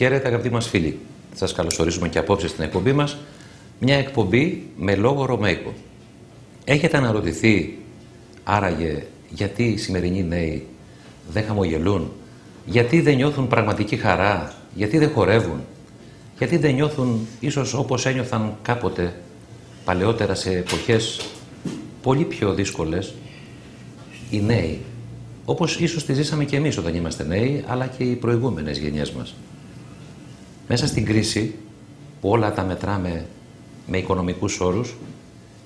Χαίρετε αγαπητοί μας φίλοι. Σας καλωσορίζουμε και απόψε στην εκπομπή μας. Μια εκπομπή με λόγο Ρωμαϊκό. Έχετε αναρωτηθεί άραγε γιατί οι σημερινοί νέοι δεν χαμογελούν, γιατί δεν νιώθουν πραγματική χαρά, γιατί δεν χορεύουν, γιατί δεν νιώθουν ίσως όπως ένιωθαν κάποτε παλαιότερα σε εποχές πολύ πιο δύσκολες οι νέοι, όπως ίσως τη ζήσαμε και εμείς όταν είμαστε νέοι, αλλά και οι προηγούμενες γενιές μας. Μέσα στην κρίση, που όλα τα μετράμε με οικονομικούς όρους,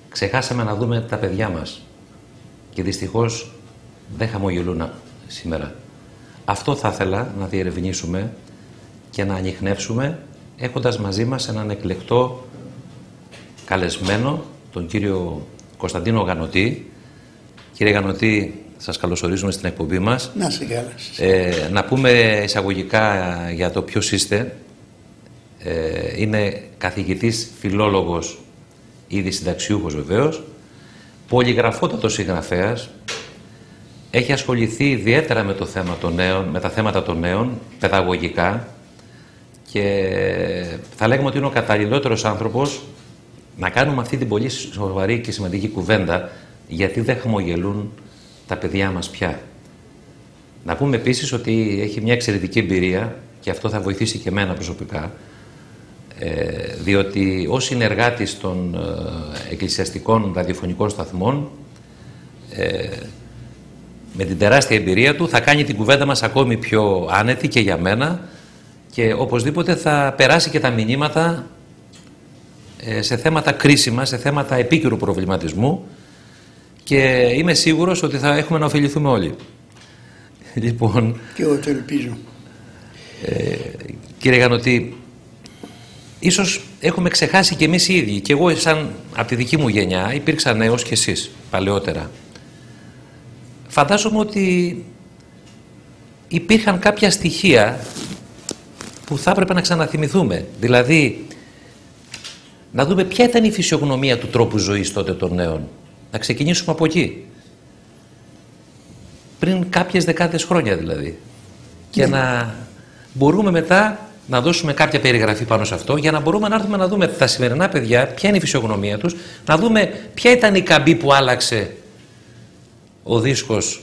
ξεχάσαμε να δούμε τα παιδιά μας και δυστυχώς δεν χαμογελούν σήμερα. Αυτό θα ήθελα να διερευνήσουμε και να ανοιχνεύσουμε έχοντας μαζί μας έναν εκλεκτό καλεσμένο, τον κύριο Κωνσταντίνο Γανωτή. Κύριε Γανωτή, σας καλωσορίζουμε στην εκπομπή μας. Να σε καλά. Ε, να πούμε εισαγωγικά για το ποιος είστε. Ε, είναι καθηγητής, φιλόλογος, ήδη συνταξιούχος βεβαίως, πολυγραφότατος συγγραφέας, έχει ασχοληθεί ιδιαίτερα με το θέμα των νέων, με τα θέματα των νέων, παιδαγωγικά. Και θα λέγουμε ότι είναι ο καταλληλότερος άνθρωπος να κάνουμε αυτή την πολύ σοβαρή και σημαντική κουβέντα γιατί δεν χαμογελούν τα παιδιά μας πια. Να πούμε επίσης ότι έχει μια εξαιρετική εμπειρία και αυτό θα βοηθήσει και εμένα προσωπικά. ε, διότι ως συνεργάτης των ε, εκκλησιαστικών ραδιοφωνικών σταθμών ε, με την τεράστια εμπειρία του θα κάνει την κουβέντα μας ακόμη πιο άνετη και για μένα και οπωσδήποτε θα περάσει και τα μηνύματα σε θέματα κρίσιμα, σε θέματα επίκαιρου προβληματισμού και είμαι σίγουρος ότι θα έχουμε να ωφεληθούμε όλοι. Λοιπόν, και εγώ το ελπίζω. Ε, κύριε Γανωτή, ίσως έχουμε ξεχάσει και εμείς οι ίδιοι. Και εγώ σαν από τη δική μου γενιά υπήρξα νέος και εσείς παλαιότερα. Φαντάζομαι ότι υπήρχαν κάποια στοιχεία που θα έπρεπε να ξαναθυμηθούμε. Δηλαδή, να δούμε ποια ήταν η φυσιογνωμία του τρόπου ζωής τότε των νέων. Να ξεκινήσουμε από εκεί. Πριν κάποιες δεκάδες χρόνια δηλαδή. Και ναι. να μπορούμε μετά να δώσουμε κάποια περιγραφή πάνω σε αυτό για να μπορούμε να έρθουμε να δούμε τα σημερινά παιδιά, ποια είναι η φυσιογνωμία τους, να δούμε ποια ήταν η καμπή που άλλαξε ο δίσκος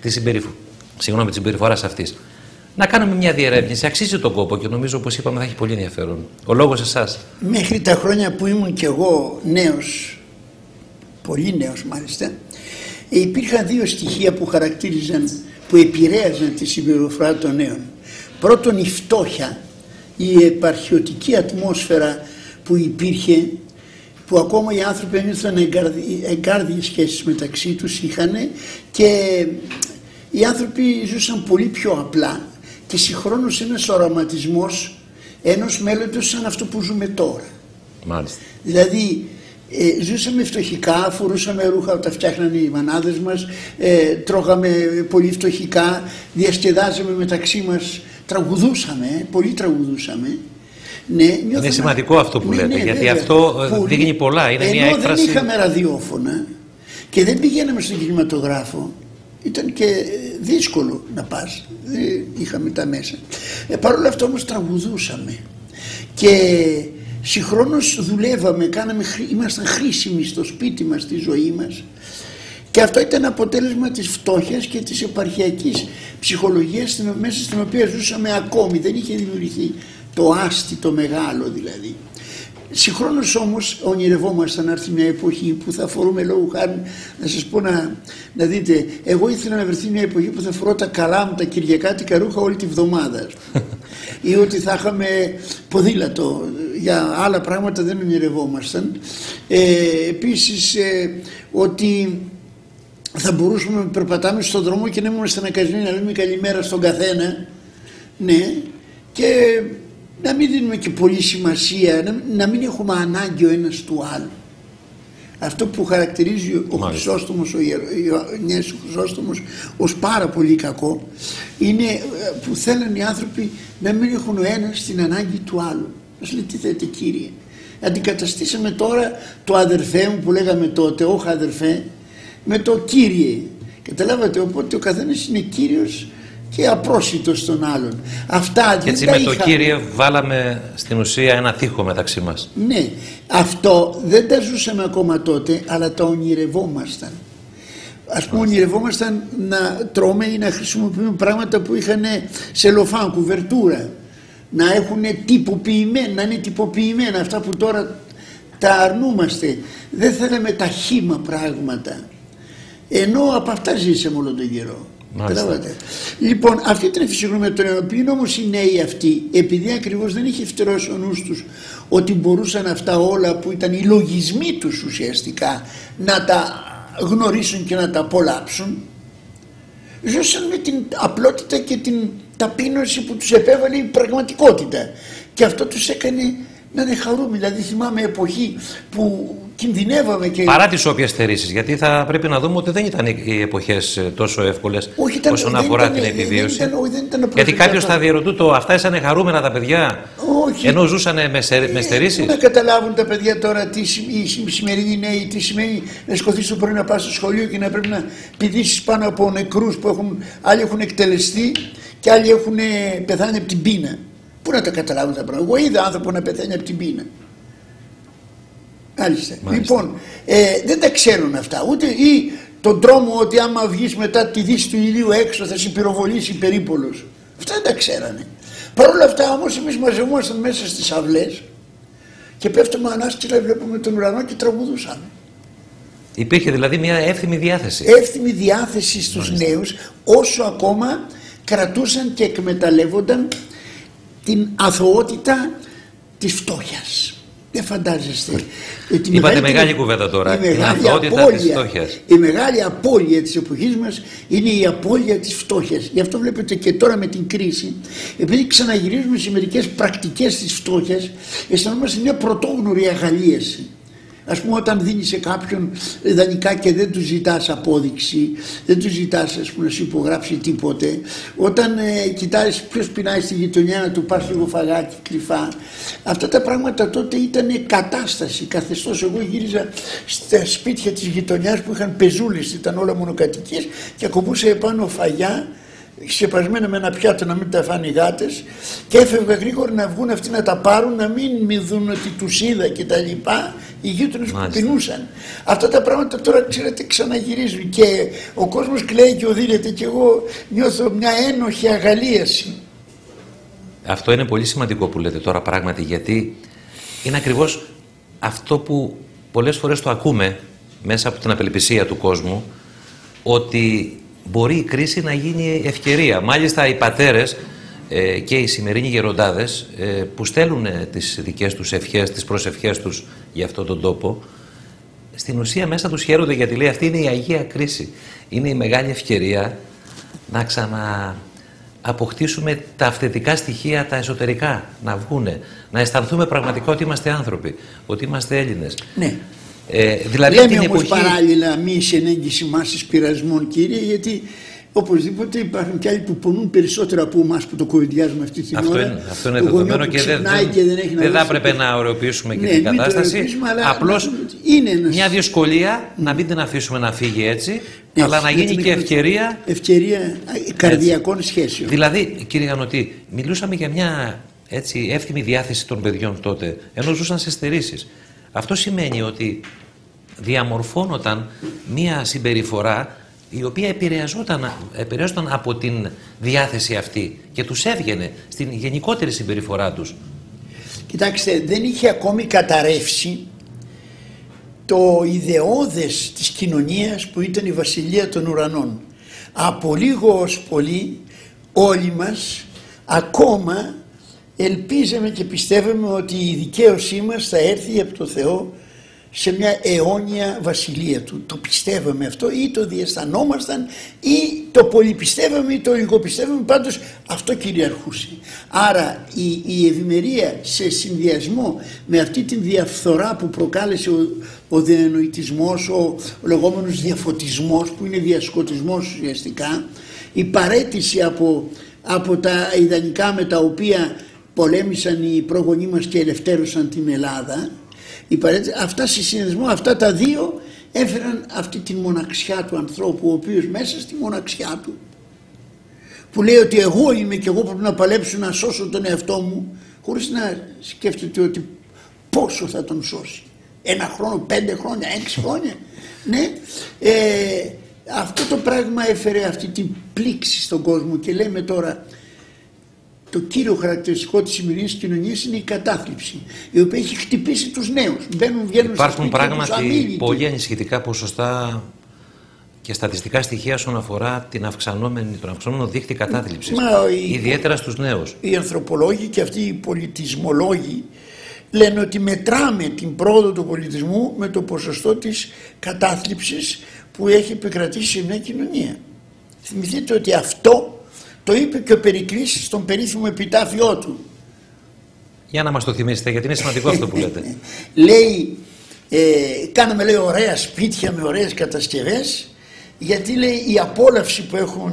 της, συμπεριφ... Συγγνώμη, της συμπεριφοράς αυτής. Να κάνουμε μια διερεύνηση. Αξίζει τον κόπο και νομίζω, όπως είπαμε, θα έχει πολύ ενδιαφέρον. Ο λόγος εσάς. Μέχρι τα χρόνια που ήμουν κι εγώ νέος, πολύ νέος μάλιστα, υπήρχαν δύο στοιχεία που χαρακτήριζαν, που επηρέαζαν τη συμπεριφορά των νέων. Πρώτον η φτώχεια, η επαρχιωτική ατμόσφαιρα που υπήρχε που ακόμα οι άνθρωποι ένιωθαν εγκάρδιες σχέσεις μεταξύ τους είχαν και οι άνθρωποι ζούσαν πολύ πιο απλά και συγχρόνως ένας οραματισμός ενός μέλλοντος σαν αυτό που ζούμε τώρα. Μάλιστα. Δηλαδή ε, ζούσαμε φτωχικά, φορούσαμε ρούχα, τα φτιάχνανε οι μανάδες μας, ε, τρώγαμε πολύ φτωχικά, διασκεδάζαμε μεταξύ μας τραγουδούσαμε, πολύ τραγουδούσαμε. Ναι, είναι σημαντικό αυτό που ναι, λέτε, ναι, γιατί βέβαια, αυτό ε, πολύ. δείχνει πολλά. Είναι Ενώ μια έκφραση... δεν είχαμε ραδιόφωνα και δεν πηγαίναμε στον κινηματογράφο, ήταν και δύσκολο να πας, δεν είχαμε τα μέσα. Ε, Παρ' όλα αυτά όμως τραγουδούσαμε και συγχρόνως δουλεύαμε, κάναμε, ήμασταν χρήσιμοι στο σπίτι μας, στη ζωή μας και αυτό ήταν αποτέλεσμα της φτώχειας και της επαρχιακής ψυχολογίας μέσα στην οποία ζούσαμε ακόμη. Δεν είχε δημιουργηθεί το άστι το μεγάλο δηλαδή. Συγχρόνως όμως ονειρευόμασταν να έρθει μια εποχή που θα φορούμε λόγω χάρη. Να σας πω να, να δείτε εγώ ήθελα να βρεθεί μια εποχή που θα φορώ τα καλά μου τα κυριακάτικα ρούχα όλη τη βδομάδα. Ή ότι θα είχαμε ποδήλατο. Για άλλα πράγματα δεν ονειρευόμασταν. Ε, επίσης ε, ότι θα μπορούσαμε να περπατάμε στον δρόμο και να είμαστε αναγκασμένοι να λέμε καλημέρα στον καθένα. Ναι, και να μην δίνουμε και πολύ σημασία, να, μην έχουμε ανάγκη ο ένας του άλλου. Αυτό που χαρακτηρίζει ο Χρυσόστομος, ο Ιωαννιές ο Χρυσόστομος ως πάρα πολύ κακό είναι ε, που θέλουν οι άνθρωποι να μην έχουν ο ένας την ανάγκη του άλλου. Μας λέει τι θέτε κύριε; Αντικαταστήσαμε τώρα το αδερφέ μου που λέγαμε τότε, όχι αδερφέ, με το Κύριε. Καταλάβατε, οπότε ο καθένας είναι κύριος και απρόσιτο στον άλλον. Αυτά και έτσι με το Κύριε βάλαμε στην ουσία ένα τείχο μεταξύ μας. Ναι, αυτό δεν τα ζούσαμε ακόμα τότε, αλλά τα ονειρευόμασταν. Ας πούμε ονειρευόμασταν να τρώμε ή να χρησιμοποιούμε πράγματα που είχαν σελοφάν, κουβερτούρα. Να έχουν τυποποιημένα, να είναι τυποποιημένα αυτά που τώρα τα αρνούμαστε. Δεν θέλαμε τα χήμα πράγματα. Ενώ από αυτά ζήσαμε όλο τον καιρό. Λοιπόν, αυτή την φυσιογνωμία των οποίων όμως οι νέοι αυτοί, επειδή ακριβώς δεν είχε φτερώσει ο νους τους ότι μπορούσαν αυτά όλα που ήταν οι λογισμοί τους ουσιαστικά να τα γνωρίσουν και να τα απολαύσουν, ζούσαν με την απλότητα και την ταπείνωση που τους επέβαλε η πραγματικότητα. Και αυτό τους έκανε να είναι χαρούμενοι. Δηλαδή θυμάμαι εποχή που κινδυνεύαμε και. Παρά τις όποιες θερήσεις, γιατί θα πρέπει να δούμε ότι δεν ήταν οι εποχές ε, τόσο εύκολες όσον αφορά ήταν, την επιβίωση. Δεν ήταν, δεν ήταν γιατί κάποιος θα διερωτού το, αυτά ήσαν χαρούμενα τα παιδιά. Όχι. Ενώ ζούσαν με, με στερήσεις; να καταλάβουν τα παιδιά τώρα τι οι σημερινοί νέοι, τι σημαίνει να σκοθεί το πρωί να πας στο σχολείο και να πρέπει να πηδήσεις πάνω από νεκρούς που έχουν, άλλοι έχουν εκτελεστεί και άλλοι έχουν πεθάνει από την πείνα. Πού να τα καταλάβουν τα πράγματα; Εγώ είδα άνθρωπο να πεθαίνει από την πείνα. Μάλιστα. Λοιπόν, ε, δεν τα ξέρουν αυτά. Ούτε ή τον τρόμο ότι άμα βγεις μετά τη δύση του ηλίου έξω θα σε πυροβολήσει περίπολος. Αυτά δεν τα ξέρανε. Παρ' όλα αυτά όμως εμείς μαζευόμασταν μέσα στις αυλές και πέφτουμε ανάσκελα, βλέπουμε τον ουρανό και τραγουδούσαμε. Υπήρχε δηλαδή μια εύθυμη διάθεση. Εύθυμη διάθεση στους νέους όσο ακόμα κρατούσαν και εκμεταλλεύονταν την αθωότητα της φτώχειας. Δεν φαντάζεστε. Ε, Είπατε μεγάλη κουβέντα τώρα. Η μεγάλη, απώλεια, η μεγάλη απώλεια της εποχής μας είναι η απώλεια της φτώχειας. Γι' αυτό βλέπετε και τώρα με την κρίση, επειδή ξαναγυρίζουμε σε μερικές πρακτικές της φτώχειας, αισθανόμαστε μια πρωτόγνωρη αγαλίαση. Ας πούμε όταν δίνεις σε κάποιον δανεικά και δεν του ζητάς απόδειξη, δεν του ζητάς ας πούμε, να σου υπογράψει τίποτε, όταν ε, κοιτάς ποιος πεινάει στη γειτονιά να του πας λίγο φαγάκι κρυφά, αυτά τα πράγματα τότε ήταν κατάσταση, καθεστώς. Εγώ γύριζα στα σπίτια της γειτονιάς που είχαν πεζούλες, ήταν όλα μονοκατοικίες και ακουμπούσα επάνω φαγιά ξεπασμένα με ένα πιάτο να μην τα φάνε οι γάτες και έφευγα γρήγορα να βγουν αυτοί να τα πάρουν να μην μη δουν ότι τους είδα και τα λοιπά οι γείτονες που πεινούσαν. Αυτά τα πράγματα τώρα ξέρετε ξαναγυρίζουν και ο κόσμος κλαίει και οδύρεται και εγώ νιώθω μια ένοχη αγαλίαση. Αυτό είναι πολύ σημαντικό που λέτε τώρα πράγματι γιατί είναι ακριβώς αυτό που πολλές φορές το ακούμε μέσα από την απελπισία του κόσμου ότι μπορεί η κρίση να γίνει ευκαιρία. Μάλιστα οι πατέρες ε, και οι σημερινοί γεροντάδες ε, που στέλνουν ε, τις δικές τους ευχές, τις προσευχές τους για αυτόν τον τόπο, στην ουσία μέσα τους χαίρονται γιατί λέει αυτή είναι η Αγία Κρίση. Είναι η μεγάλη ευκαιρία να ξανααποκτήσουμε τα αυθεντικά στοιχεία, τα εσωτερικά, να βγούνε, να αισθανθούμε πραγματικά ότι είμαστε άνθρωποι, ότι είμαστε Έλληνες. Ναι. Ε, δηλαδή Λέμε όμως εποχή... παράλληλα μη ενέγγιση μάσης πειρασμών κύριε γιατί οπωσδήποτε υπάρχουν και άλλοι που πονούν περισσότερο από εμάς που το κουβεντιάζουμε αυτή τη αυτό ώρα. Είναι, αυτό είναι δεδομένο και δεν, και δεν, έχει δεν θα έπρεπε να ωρεοποιήσουμε και ναι, την κατάσταση. Απλώς είναι μια δυσκολία να μην την αφήσουμε να φύγει έτσι, έτσι αλλά να γίνει και ευκαιρία. Ευκαιρία καρδιακών έτσι. σχέσεων. Δηλαδή, κύριε Γανωτή, μιλούσαμε για μια έτσι, εύθυμη διάθεση των παιδιών τότε, ενώ ζούσαν σε στερήσεις. Αυτό σημαίνει ότι διαμορφώνονταν μία συμπεριφορά η οποία επηρεαζόταν, επηρεαζόταν από την διάθεση αυτή και τους έβγαινε στην γενικότερη συμπεριφορά τους. Κοιτάξτε, δεν είχε ακόμη καταρρεύσει το ιδεώδες της κοινωνίας που ήταν η Βασιλεία των Ουρανών. Από λίγο ως πολύ όλοι μας ακόμα ελπίζαμε και πιστεύαμε ότι η δικαίωσή μας θα έρθει από το Θεό σε μια αιώνια βασιλεία του. Το πιστεύαμε αυτό ή το διαισθανόμασταν ή το πολυπιστεύαμε ή το λιγοπιστεύαμε πάντως αυτό κυριαρχούσε. Άρα η, η ευημερία σε συνδυασμό με αυτή την διαφθορά που προκάλεσε ο, ο διανοητισμός, ο, ο λεγόμενος διαφωτισμός που είναι διασκοτισμός ουσιαστικά, η παρέτηση από, από τα ιδανικά με τα οποία πολέμησαν οι πρόγονοί μας και ελευθέρωσαν την Ελλάδα αυτά σε συνδεσμό αυτά τα δύο έφεραν αυτή τη μοναξιά του ανθρώπου ο οποίος μέσα στη μοναξιά του που λέει ότι εγώ είμαι και εγώ πρέπει να παλέψω να σώσω τον εαυτό μου χωρίς να σκέφτεται ότι πόσο θα τον σώσει. Ένα χρόνο, πέντε χρόνια, έξι χρόνια. ναι, ε, αυτό το πράγμα έφερε αυτή την πλήξη στον κόσμο και λέμε τώρα το κύριο χαρακτηριστικό της σημερινής κοινωνίας είναι η κατάθλιψη η οποία έχει χτυπήσει τους νέους. Μπαίνουν, βγαίνουν Υπάρχουν πράγματι πολύ ανησυχητικά ποσοστά και στατιστικά στοιχεία όσον αφορά την αυξανόμενη, τον αυξανόμενο δίχτυ κατάθλιψης. Ιδιαίτερα στους νέους. Οι ανθρωπολόγοι και αυτοί οι πολιτισμολόγοι λένε ότι μετράμε την πρόοδο του πολιτισμού με το ποσοστό της κατάθλιψης που έχει επικρατήσει σε μια κοινωνία. Θυμηθείτε ότι αυτό το είπε και ο Περικλής στον περίφημο επιτάφιό του. Για να μας το θυμίσετε γιατί είναι σημαντικό αυτό που λέτε. λέει, ε, κάναμε λέει ωραία σπίτια με ωραίες κατασκευές γιατί λέει η απόλαυση που έχουν,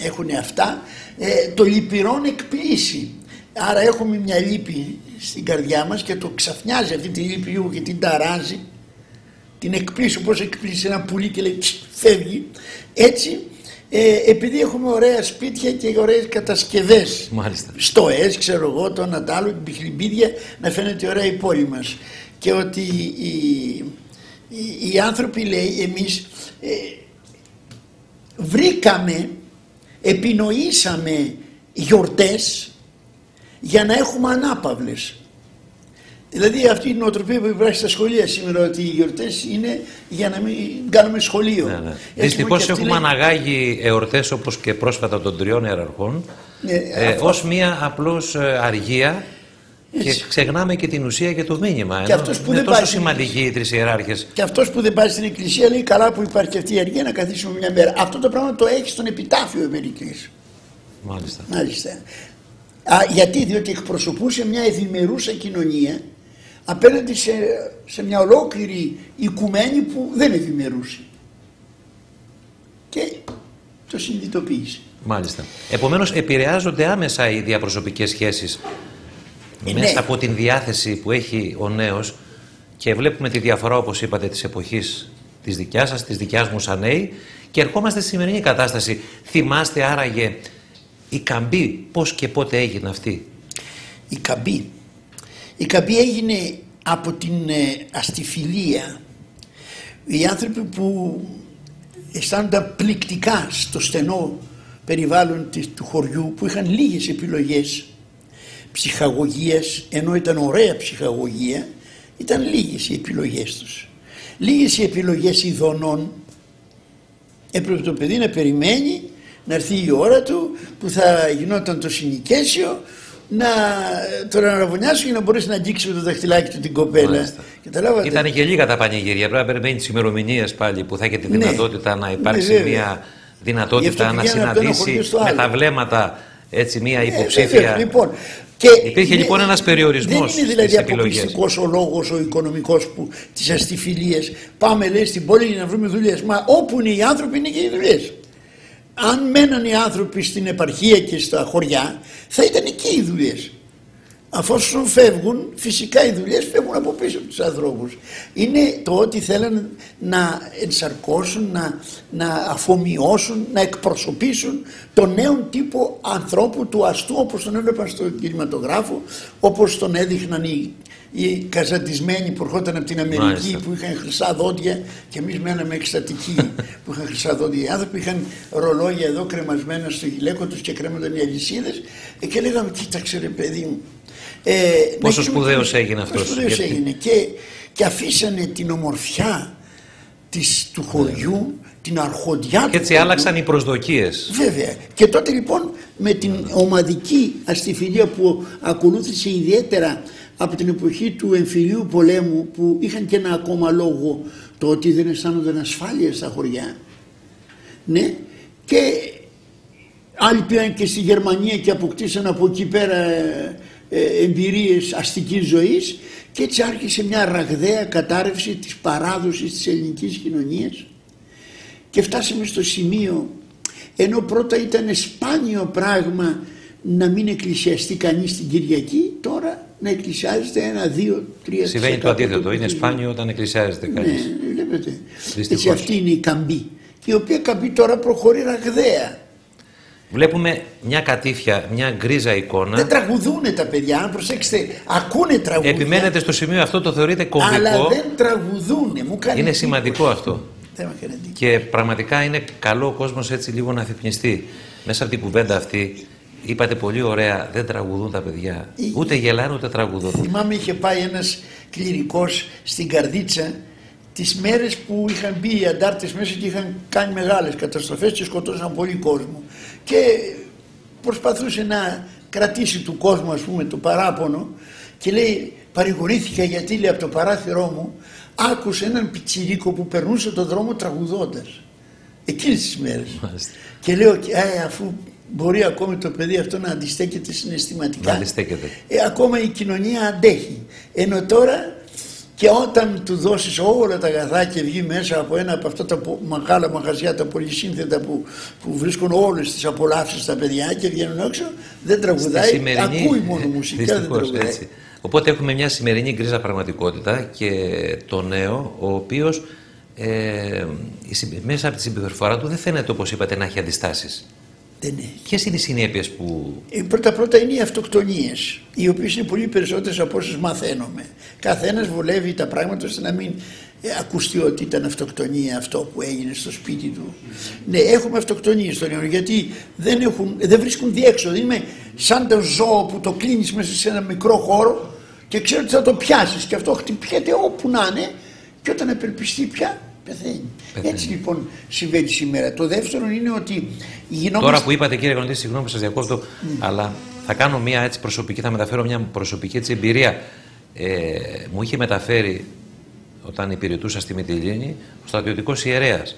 έχουν αυτά ε, το λυπηρόν εκπλήσει. Άρα έχουμε μια λύπη στην καρδιά μας και το ξαφνιάζει αυτή τη λύπη λίγο και την ταράζει την εκπλήσει όπως εκπλήσει ένα πουλί και λέει φεύγει έτσι ε, επειδή έχουμε ωραία σπίτια και ωραίες κατασκευές Μάλιστα. στο ΕΣ ξέρω εγώ το Ανατάλο την Πιχλιμπίδια να φαίνεται ωραία η πόλη μας και ότι οι, οι, οι άνθρωποι λέει εμείς ε, βρήκαμε επινοήσαμε γιορτές για να έχουμε ανάπαυλες. Δηλαδή αυτή η νοοτροπία που υπάρχει στα σχολεία σήμερα ότι οι γιορτές είναι για να μην κάνουμε σχολείο. Ναι, ναι. Δυστυχώς έχουμε λέει... αναγάγει εορτές όπως και πρόσφατα των τριών ιεραρχών ναι, ε, ως μία απλώς ε, αργία και ξεχνάμε και την ουσία και το μήνυμα. Και αυτός που είναι δεν τόσο πάει σημαντική οι τρεις ιεράρχες. Και αυτός που δεν πάει στην εκκλησία λέει: Καλά που υπάρχει αυτή η αργία να καθίσουμε μια μέρα. Αυτό το πράγμα το έχει στον επιτάφιο Εμερική. Μάλιστα. Μάλιστα. Α, γιατί, διότι εκπροσωπούσε μια ευημερούσα κοινωνία απέναντι σε, σε μια ολόκληρη οικουμένη που δεν ευημερούσε. Και το συνειδητοποίησε. Μάλιστα. Επομένως επηρεάζονται άμεσα οι διαπροσωπικές σχέσεις ε, μέσα ναι. από την διάθεση που έχει ο νέος και βλέπουμε τη διαφορά όπως είπατε της εποχής της δικιάς σας, της δικιάς μου σαν νέοι και ερχόμαστε στη σημερινή κατάσταση. Θυμάστε άραγε η καμπή πώς και πότε έγινε αυτή; Η καμπή. Η καμπή έγινε από την ε, αστιφιλία. Οι άνθρωποι που αισθάνονταν πληκτικά στο στενό περιβάλλον του χωριού που είχαν λίγες επιλογές ψυχαγωγίας ενώ ήταν ωραία ψυχαγωγία ήταν λίγες οι επιλογές τους. Λίγες οι επιλογές ειδονών έπρεπε το παιδί να περιμένει να έρθει η ώρα του που θα γινόταν το συνοικέσιο να τον αναβωνιάσω για να μπορέσει να αγγίξει με το δαχτυλάκι του την κοπέλα. Ήταν και λίγα τα πανηγύρια. Πρέπει να περιμένεις τις ημερομηνίες πάλι που θα έχει τη ναι. δυνατότητα ναι. να υπάρξει ναι, μια δυνατότητα να συναντήσει με τα βλέμματα έτσι μια ναι, υποψήφια. Λοιπόν, και Υπήρχε λοιπόν ένας περιορισμός. Δεν είναι δηλαδή αποκλειστικός ο λόγος ο οικονομικός της αστιφιλίας. Πάμε λέει στην πόλη για να βρούμε δουλειές. Μα όπου είναι οι άνθρωποι είναι και οι δουλειές αν μέναν οι άνθρωποι στην επαρχία και στα χωριά θα ήταν εκεί οι δουλειές. Αφόσον φεύγουν, φυσικά οι δουλειές φεύγουν από πίσω από τους ανθρώπους. Είναι το ότι θέλουν να ενσαρκώσουν, να, να αφομοιώσουν, να εκπροσωπήσουν τον νέο τύπο ανθρώπου του αστού όπως τον έβλεπαν στον κινηματογράφο, όπως τον έδειχναν οι οι καζατισμένοι που ερχόταν από την Αμερική Μάλιστα. που είχαν χρυσά δόντια και εμείς μέναμε εκστατικοί που είχαν χρυσά δόντια. Οι άνθρωποι είχαν ρολόγια εδώ κρεμασμένα στο γυλαίκο τους και κρέμονταν οι αλυσίδες ε, και λέγαμε, κοίταξε ρε παιδί μου. Ε, Πόσο σπουδαίος έγινε αυτός. Πόσο σπουδαίος γιατί... έγινε. Και, και αφήσανε την ομορφιά της, του χωριού, την αρχοντιά και έτσι άλλαξαν οι προσδοκίες. Βέβαια. Και τότε λοιπόν με την ομαδική αστιφιλία που ακολούθησε ιδιαίτερα από την εποχή του εμφυλίου πολέμου που είχαν και ένα ακόμα λόγο το ότι δεν αισθάνονταν ασφάλεια στα χωριά. Ναι, και άλλοι πήγαν και στη Γερμανία και αποκτήσαν από εκεί πέρα ε, ε, εμπειρίες αστικής ζωής και έτσι άρχισε μια ραγδαία κατάρρευση της παράδοσης της ελληνικής κοινωνίας και φτάσαμε στο σημείο ενώ πρώτα ήταν σπάνιο πράγμα να μην εκκλησιαστεί κανείς την Κυριακή τώρα να εκκλησιάζεται ένα, δύο, τρία Συμβαίνει το αντίθετο. Είναι σπάνιο όταν εκκλησιάζεται κανείς. Ναι, βλέπετε. Έτσι αυτή είναι η καμπή. Η οποία καμπή τώρα προχωρεί ραγδαία. Βλέπουμε μια κατήφια, μια γκρίζα εικόνα. Δεν τραγουδούνε τα παιδιά, αν προσέξετε, ακούνε τραγούδια. Επιμένετε στο σημείο αυτό, το θεωρείτε κομβικό. Αλλά δεν τραγουδούνε. Μου κάνει είναι εντύπωση. σημαντικό αυτό. Δεν με κάνει εντύπωση. Και πραγματικά είναι καλό ο κόσμος έτσι λίγο να αφυπνιστεί. Μέσα από την κουβέντα αυτή, είπατε πολύ ωραία, δεν τραγουδούν τα παιδιά. Ή- Ούτε γελάνε ούτε τραγουδούν. Θυμάμαι είχε πάει ένας κληρικός στην Καρδίτσα τις μέρες που είχαν μπει οι αντάρτες μέσα και είχαν κάνει μεγάλες καταστροφές και σκοτώσαν πολύ κόσμο. Και προσπαθούσε να κρατήσει του κόσμου ας πούμε το παράπονο και λέει παρηγορήθηκα γιατί λέει από το παράθυρό μου άκουσε έναν πιτσιρίκο που περνούσε το δρόμο τραγουδώντας εκείνες τις μέρες. Μάλιστα. Και λέω και, «Ε, αφού μπορεί ακόμη το παιδί αυτό να αντιστέκεται συναισθηματικά. Να αντιστέκεται. Ε, ακόμα η κοινωνία αντέχει. Ενώ τώρα και όταν του δώσεις όλα τα αγαθά και βγει μέσα από ένα από αυτά τα πο- μεγάλα μαγαζιά, τα πολυσύνθετα που, που βρίσκουν όλες τις απολαύσεις στα παιδιά και βγαίνουν έξω, δεν τραγουδάει, ακούει μόνο μουσικά, δεν δυστυχώς, τραγουδάει. έτσι. Οπότε έχουμε μια σημερινή γκρίζα πραγματικότητα και το νέο, ο οποίος ε, η συμπ- μέσα από τη συμπεριφορά του δεν φαίνεται όπως είπατε να έχει αντιστάσεις. Δεν έχει. Ποιες είναι οι συνέπειες που... Ε, πρώτα πρώτα είναι οι αυτοκτονίες, οι οποίες είναι πολύ περισσότερες από όσες μαθαίνουμε. Καθένας βολεύει τα πράγματα ώστε να μην ε, ακουστεί ότι ήταν αυτοκτονία αυτό που έγινε στο σπίτι του. Ναι, έχουμε αυτοκτονίες στον αιώνα γιατί δεν, έχουν, δεν βρίσκουν διέξοδο. Είναι σαν το ζώο που το κλείνεις μέσα σε ένα μικρό χώρο και ξέρει ότι θα το πιάσεις και αυτό χτυπιέται όπου να είναι και όταν απελπιστεί πια πεθαίνει. Πεθαίνει. Έτσι λοιπόν συμβαίνει σήμερα. Το δεύτερο είναι ότι γινόμαστε... Τώρα που είπατε κύριε Γονίδη, συγγνώμη που σας διακόπτω, αλλά θα κάνω μια έτσι προσωπική, θα μεταφέρω μια προσωπική έτσι εμπειρία. Ε, μου είχε μεταφέρει όταν υπηρετούσα στη Μυτιλίνη ο στρατιωτικός ιερέας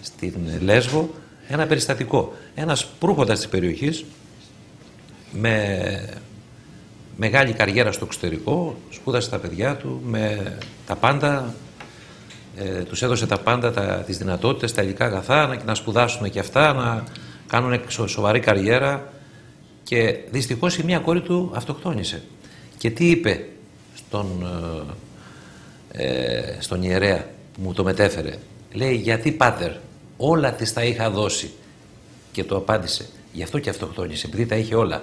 στην Λέσβο ένα περιστατικό. Ένας προύχοντας της περιοχής με μεγάλη καριέρα στο εξωτερικό, σπούδασε τα παιδιά του με τα πάντα, ε, τους έδωσε τα πάντα, τα, τις δυνατότητες, τα υλικά αγαθά, να, να σπουδάσουν και αυτά, να κάνουν σο- σοβαρή καριέρα και δυστυχώς η μία κόρη του αυτοκτόνησε. Και τι είπε στον, ε, ε, στον ιερέα που μου το μετέφερε; Λέει γιατί πάτερ όλα της τα είχα δώσει και το απάντησε γι' αυτό και αυτοκτόνησε επειδή τα είχε όλα.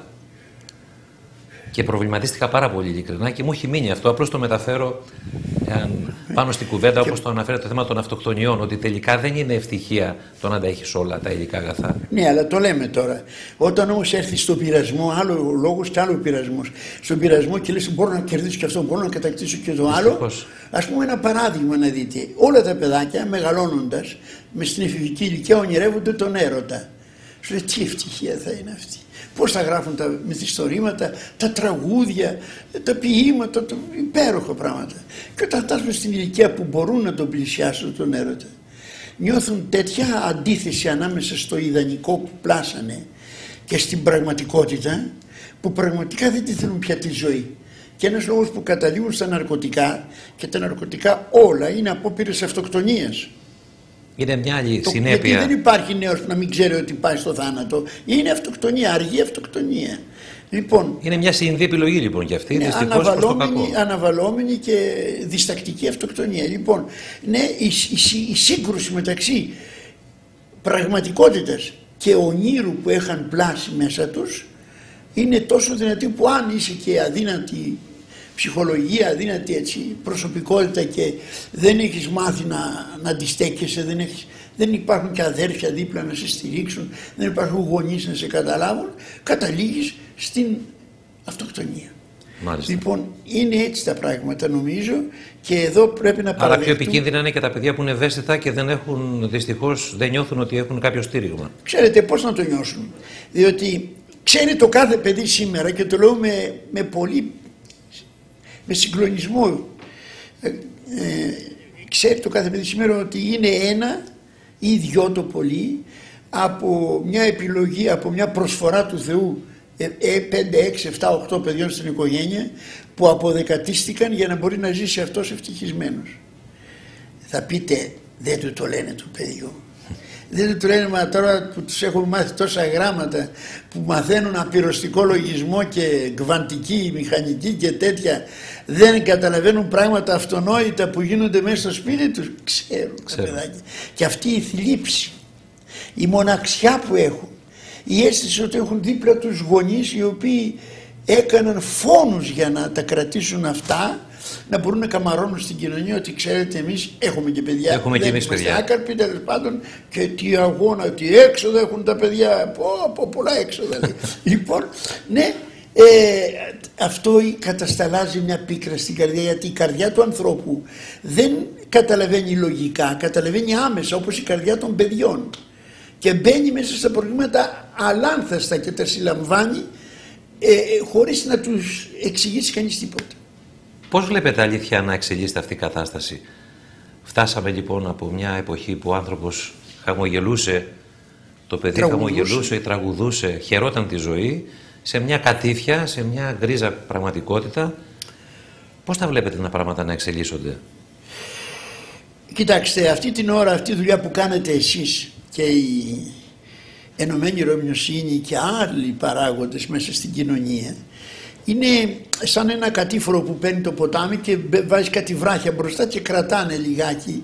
Και προβληματίστηκα πάρα πολύ ειλικρινά και μου έχει μείνει αυτό. Απλώς το μεταφέρω εάν, πάνω στην κουβέντα όπως το αναφέρεται το θέμα των αυτοκτονιών. Ότι τελικά δεν είναι ευτυχία το να τα έχεις όλα τα υλικά αγαθά. Ναι, αλλά το λέμε τώρα. Όταν όμως έρθεις στον πειρασμό, άλλο ο λόγο και άλλο ο πειρασμός. Στον πειρασμό και λες: Μπορώ να κερδίσω και αυτό, μπορώ να κατακτήσω και το άλλο. Δυστυχώς. Α πούμε, ένα παράδειγμα να δείτε. Όλα τα παιδάκια μεγαλώνοντας με στην εφηβική ηλικία ονειρεύονται τον έρωτα. Σου λέει: Τι ευτυχία θα είναι αυτή. Πώς θα γράφουν τα μυθιστορήματα, τα τραγούδια, τα ποίηματα, τα υπέροχα πράγματα. Και όταν φτάσουμε στην ηλικία που μπορούν να τον πλησιάσουν τον έρωτα, νιώθουν τέτοια αντίθεση ανάμεσα στο ιδανικό που πλάσανε και στην πραγματικότητα που πραγματικά δεν τη θέλουν πια τη ζωή. Και ένας λόγος που καταλήγουν στα ναρκωτικά και τα ναρκωτικά όλα είναι απόπειρες αυτοκτονίας. Είναι μια άλλη Το- συνέπεια. Γιατί δεν υπάρχει νέος που να μην ξέρει ότι πάει στο θάνατο. Είναι αυτοκτονία, αργή αυτοκτονία. Λοιπόν, Είναι μια συνειδητή επιλογή λοιπόν και αυτή. ναι, Δυστυχώς προς το κακό. αναβαλώμενη, αναβαλώμενη και διστακτική αυτοκτονία. Λοιπόν, ναι, η, η- η σύγκρουση μεταξύ πραγματικότητας και ονείρου που είχαν πλάσει μέσα τους είναι τόσο δυνατή που αν είσαι και αδύνατη ψυχολογία, αδύνατη έτσι, προσωπικότητα και δεν έχεις μάθει να, να αντιστέκεσαι, δεν, έχεις, δεν υπάρχουν και αδέρφια δίπλα να σε στηρίξουν, δεν υπάρχουν γονείς να σε καταλάβουν, καταλήγεις στην αυτοκτονία. Μάλιστα. Λοιπόν, είναι έτσι τα πράγματα νομίζω και εδώ πρέπει να Αλλά πιο παραδεχτούμε. επικίνδυνα είναι και τα παιδιά που είναι ευαίσθητα και δεν έχουν δυστυχώς δεν νιώθουν ότι έχουν κάποιο στήριγμα. Ξέρετε πώς να το νιώσουν; Διότι ξέρει το κάθε παιδί σήμερα και το λέω με, με πολύ με συγκλονισμό. Ε, ε, ξέρει το κάθε παιδί σήμερα ότι είναι ένα ή δυο το πολύ από μια επιλογή, από μια προσφορά του Θεού ε, ε, 5, 6, 7, 8 παιδιών στην οικογένεια που αποδεκατίστηκαν για να μπορεί να ζήσει αυτός ευτυχισμένος. Θα πείτε δεν του το λένε του παιδιού. Δεν του το λένε μα τώρα που τους έχουμε μάθει τόσα γράμματα που μαθαίνουν απειροστικό λογισμό και κβαντική, μηχανική και τέτοια δεν καταλαβαίνουν πράγματα αυτονόητα που γίνονται μέσα στο σπίτι τους. Ξέρουν τα Ξέρουν. παιδάκια. Και αυτή η θλίψη, η μοναξιά που έχουν η αίσθηση ότι έχουν δίπλα τους γονείς οι οποίοι έκαναν φόνους για να τα κρατήσουν αυτά να μπορούν να καμαρώνουν στην κοινωνία ότι ξέρετε εμείς έχουμε και παιδιά έχουμε και εμείς παιδιά άκαρποι τέλος πάντων και τι αγώνα, τι έξοδα έχουν τα παιδιά πω, πω πολλά έξοδα λοιπόν ναι ε, αυτό κατασταλάζει μια πίκρα στην καρδιά γιατί η καρδιά του ανθρώπου δεν καταλαβαίνει λογικά, καταλαβαίνει άμεσα όπως η καρδιά των παιδιών και μπαίνει μέσα στα προβλήματα αλάνθαστα και τα συλλαμβάνει ε, ε, χωρίς να τους εξηγήσει κανείς τίποτα. Πώς βλέπετε αλήθεια να εξελίσσεται αυτή η κατάσταση; Φτάσαμε λοιπόν από μια εποχή που ο άνθρωπος χαμογελούσε, το παιδί τραγουδούσε. χαμογελούσε, τραγουδούσε, χαιρόταν τη ζωή, σε μια κατήφια, σε μια γκρίζα πραγματικότητα. Πώς τα βλέπετε τα πράγματα να εξελίσσονται; Κοιτάξτε, αυτή την ώρα, αυτή η δουλειά που κάνετε εσείς και η Ενωμένη Ρωμιοσύνη και άλλοι παράγοντες μέσα στην κοινωνία είναι σαν ένα κατήφορο που παίρνει το ποτάμι και βάζει κάτι βράχια μπροστά και κρατάνε λιγάκι.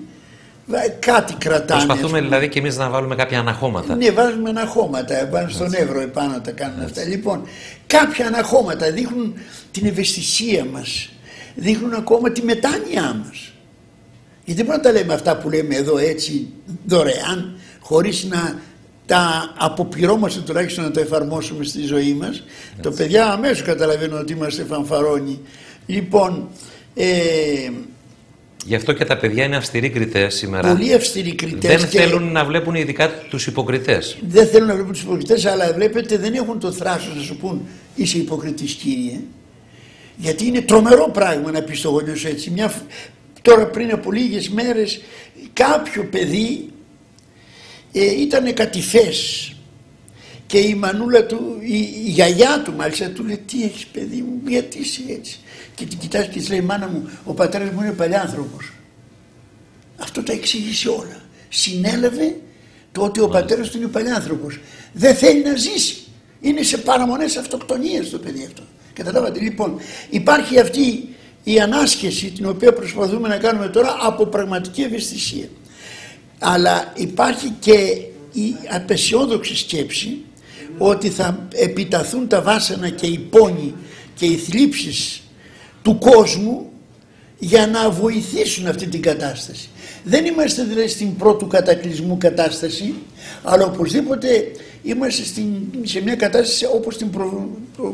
Κάτι κρατάνε. Προσπαθούμε δηλαδή και εμείς να βάλουμε κάποια αναχώματα. Ναι, βάζουμε αναχώματα. Βάζουμε στον Εύρο επάνω τα κάνουν αυτά. Λοιπόν, κάποια αναχώματα δείχνουν την ευαισθησία μας. Δείχνουν ακόμα τη μετάνοιά μας. Γιατί δεν μπορούμε να τα λέμε αυτά που λέμε εδώ έτσι δωρεάν, χωρίς να τα αποπληρώμαστε τουλάχιστον να το εφαρμόσουμε στη ζωή μας. Το παιδιά αμέσως καταλαβαίνουν ότι είμαστε φανφαρόνοι. Λοιπόν, ε, Γι' αυτό και τα παιδιά είναι αυστηροί κριτές σήμερα. Πολύ αυστηροί κριτές. Δεν θέλουν να βλέπουν ειδικά τους υποκριτές. Δεν θέλουν να βλέπουν τους υποκριτές, αλλά βλέπετε δεν έχουν το θράσος να σου πούν είσαι υποκριτής, κύριε. Γιατί είναι τρομερό πράγμα να πεις στο γονιό έτσι. Μια... Τώρα πριν από λίγες μέρες κάποιο παιδί ε, ήταν κατηφές και η μανούλα του, η, η γιαγιά του μάλιστα του λέει τι έχεις παιδί μου, γιατί είσαι έτσι. Και την κοιτάζει και της λέει μάνα μου, ο πατέρας μου είναι παλιάνθρωπος. Αυτό τα εξήγησε όλα. Συνέλαβε το ότι ο πατέρας του είναι παλιάνθρωπος. Δεν θέλει να ζήσει. Είναι σε παραμονές αυτοκτονίες το παιδί αυτό. Καταλάβατε λοιπόν υπάρχει αυτή η ανάσκεση την οποία προσπαθούμε να κάνουμε τώρα από πραγματική ευαισθησία αλλά υπάρχει και η απεσιόδοξη σκέψη ότι θα επιταθούν τα βάσανα και οι πόνοι και οι θλίψεις του κόσμου για να βοηθήσουν αυτή την κατάσταση. Δεν είμαστε δηλαδή στην πρώτου κατακλυσμού κατάσταση, αλλά οπωσδήποτε είμαστε στην, σε μια κατάσταση όπως την προ,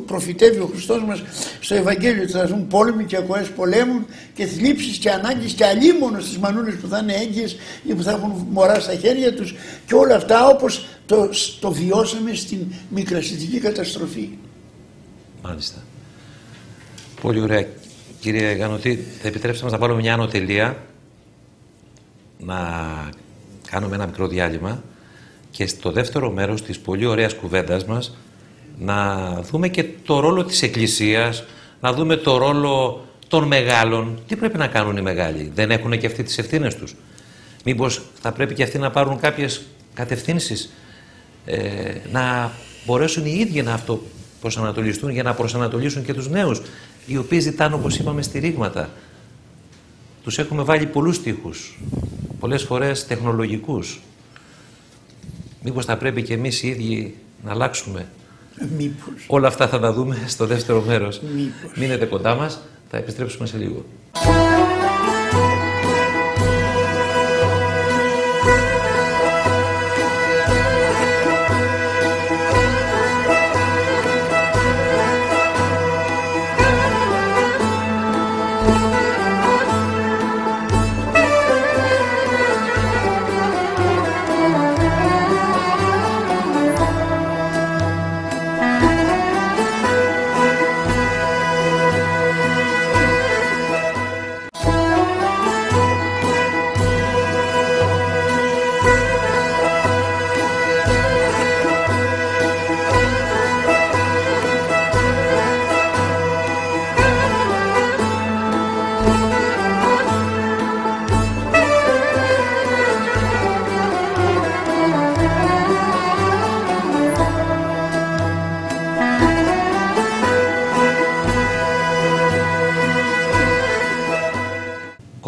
προφητεύει ο Χριστός μας στο Ευαγγέλιο ότι θα έρθουν πόλεμοι και ακοές πολέμων και θλίψεις και ανάγκες και αλίμονος στις μανούλες που θα είναι έγκυες ή που θα έχουν μωρά στα χέρια τους και όλα αυτά όπως το, το βιώσαμε στην μικρασιτική καταστροφή. Μάλιστα. Πολύ ωραία. Κύριε Γανωτή, θα επιτρέψτε μας να βάλουμε μια ανωτελεία να κάνουμε ένα μικρό διάλειμμα και στο δεύτερο μέρος της πολύ ωραίας κουβέντας μας να δούμε και το ρόλο της Εκκλησίας, να δούμε το ρόλο των μεγάλων. Τι πρέπει να κάνουν οι μεγάλοι, δεν έχουν και αυτοί τις ευθύνες τους. Μήπως θα πρέπει και αυτοί να πάρουν κάποιες κατευθύνσεις, ε, να μπορέσουν οι ίδιοι να αυτό προσανατολιστούν για να προσανατολίσουν και τους νέους, οι οποίοι ζητάνε όπως είπαμε στηρίγματα. Τους έχουμε βάλει πολλούς τείχους, πολλές φορές τεχνολογικούς, Μήπως θα πρέπει και εμείς οι ίδιοι να αλλάξουμε; Μήπως. Όλα αυτά θα τα δούμε στο δεύτερο μέρος. Μήπως. Μείνετε κοντά μας, θα επιστρέψουμε σε λίγο.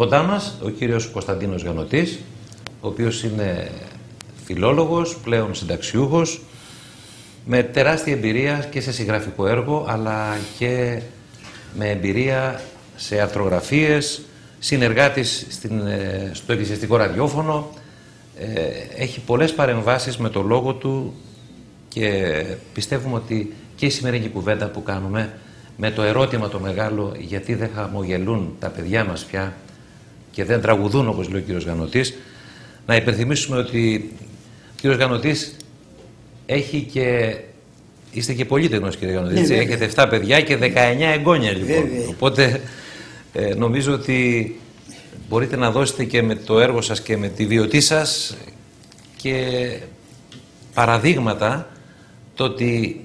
Κοντά μας ο κύριος Κωνσταντίνος Γιαννοτής, ο οποίος είναι φιλόλογος, πλέον συνταξιούχος, με τεράστια εμπειρία και σε συγγραφικό έργο, αλλά και με εμπειρία σε αρθρογραφίες, συνεργάτης στην, ε, στο εκκλησιαστικό ραδιόφωνο. Ε, έχει πολλές παρεμβάσεις με το λόγο του και πιστεύουμε ότι και η σημερινή κουβέντα που κάνουμε με το ερώτημα το μεγάλο γιατί δεν χαμογελούν τα παιδιά μας πια και δεν τραγουδούν όπως λέει ο κύριος Γανωτής να υπενθυμίσουμε ότι ο κύριος Γανωτής έχει και Είστε και πολύτιμος κύριε Γανωτή, ναι, έχετε 7 παιδιά και 19 εγγόνια λοιπόν. Οπότε ε, νομίζω ότι μπορείτε να δώσετε και με το έργο σας και με τη βιωτή σας και παραδείγματα το ότι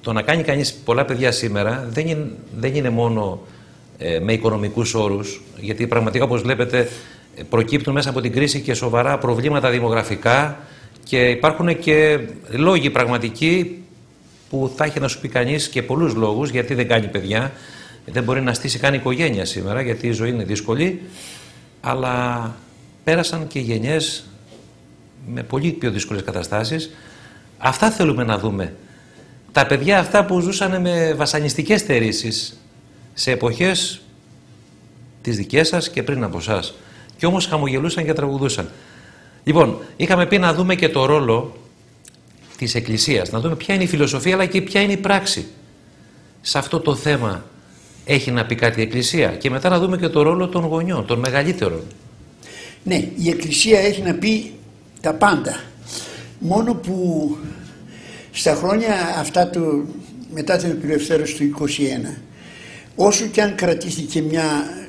το να κάνει κανείς πολλά παιδιά σήμερα δεν είναι, δεν είναι μόνο ε, με οικονομικούς όρους, γιατί πραγματικά όπως βλέπετε προκύπτουν μέσα από την κρίση και σοβαρά προβλήματα δημογραφικά και υπάρχουν και λόγοι πραγματικοί που θα έχει να σου πει κανείς και πολλούς λόγους γιατί δεν κάνει παιδιά, δεν μπορεί να στήσει καν οικογένεια σήμερα γιατί η ζωή είναι δύσκολη, αλλά πέρασαν και γενιές με πολύ πιο δύσκολες καταστάσεις. Αυτά θέλουμε να δούμε. Τα παιδιά αυτά που ζούσαν με βασανιστικές στερήσεις σε εποχές τις δικές σας και πριν από εσά. Και όμως χαμογελούσαν και τραγουδούσαν. Λοιπόν, είχαμε πει να δούμε και το ρόλο της Εκκλησίας, να δούμε ποια είναι η φιλοσοφία αλλά και ποια είναι η πράξη. Σε αυτό το θέμα έχει να πει κάτι η Εκκλησία και μετά να δούμε και το ρόλο των γονιών, των μεγαλύτερων. Ναι, η Εκκλησία έχει να πει τα πάντα. Μόνο που στα χρόνια αυτά του, μετά την απελευθέρωση του 21 όσο και αν κρατήθηκε μια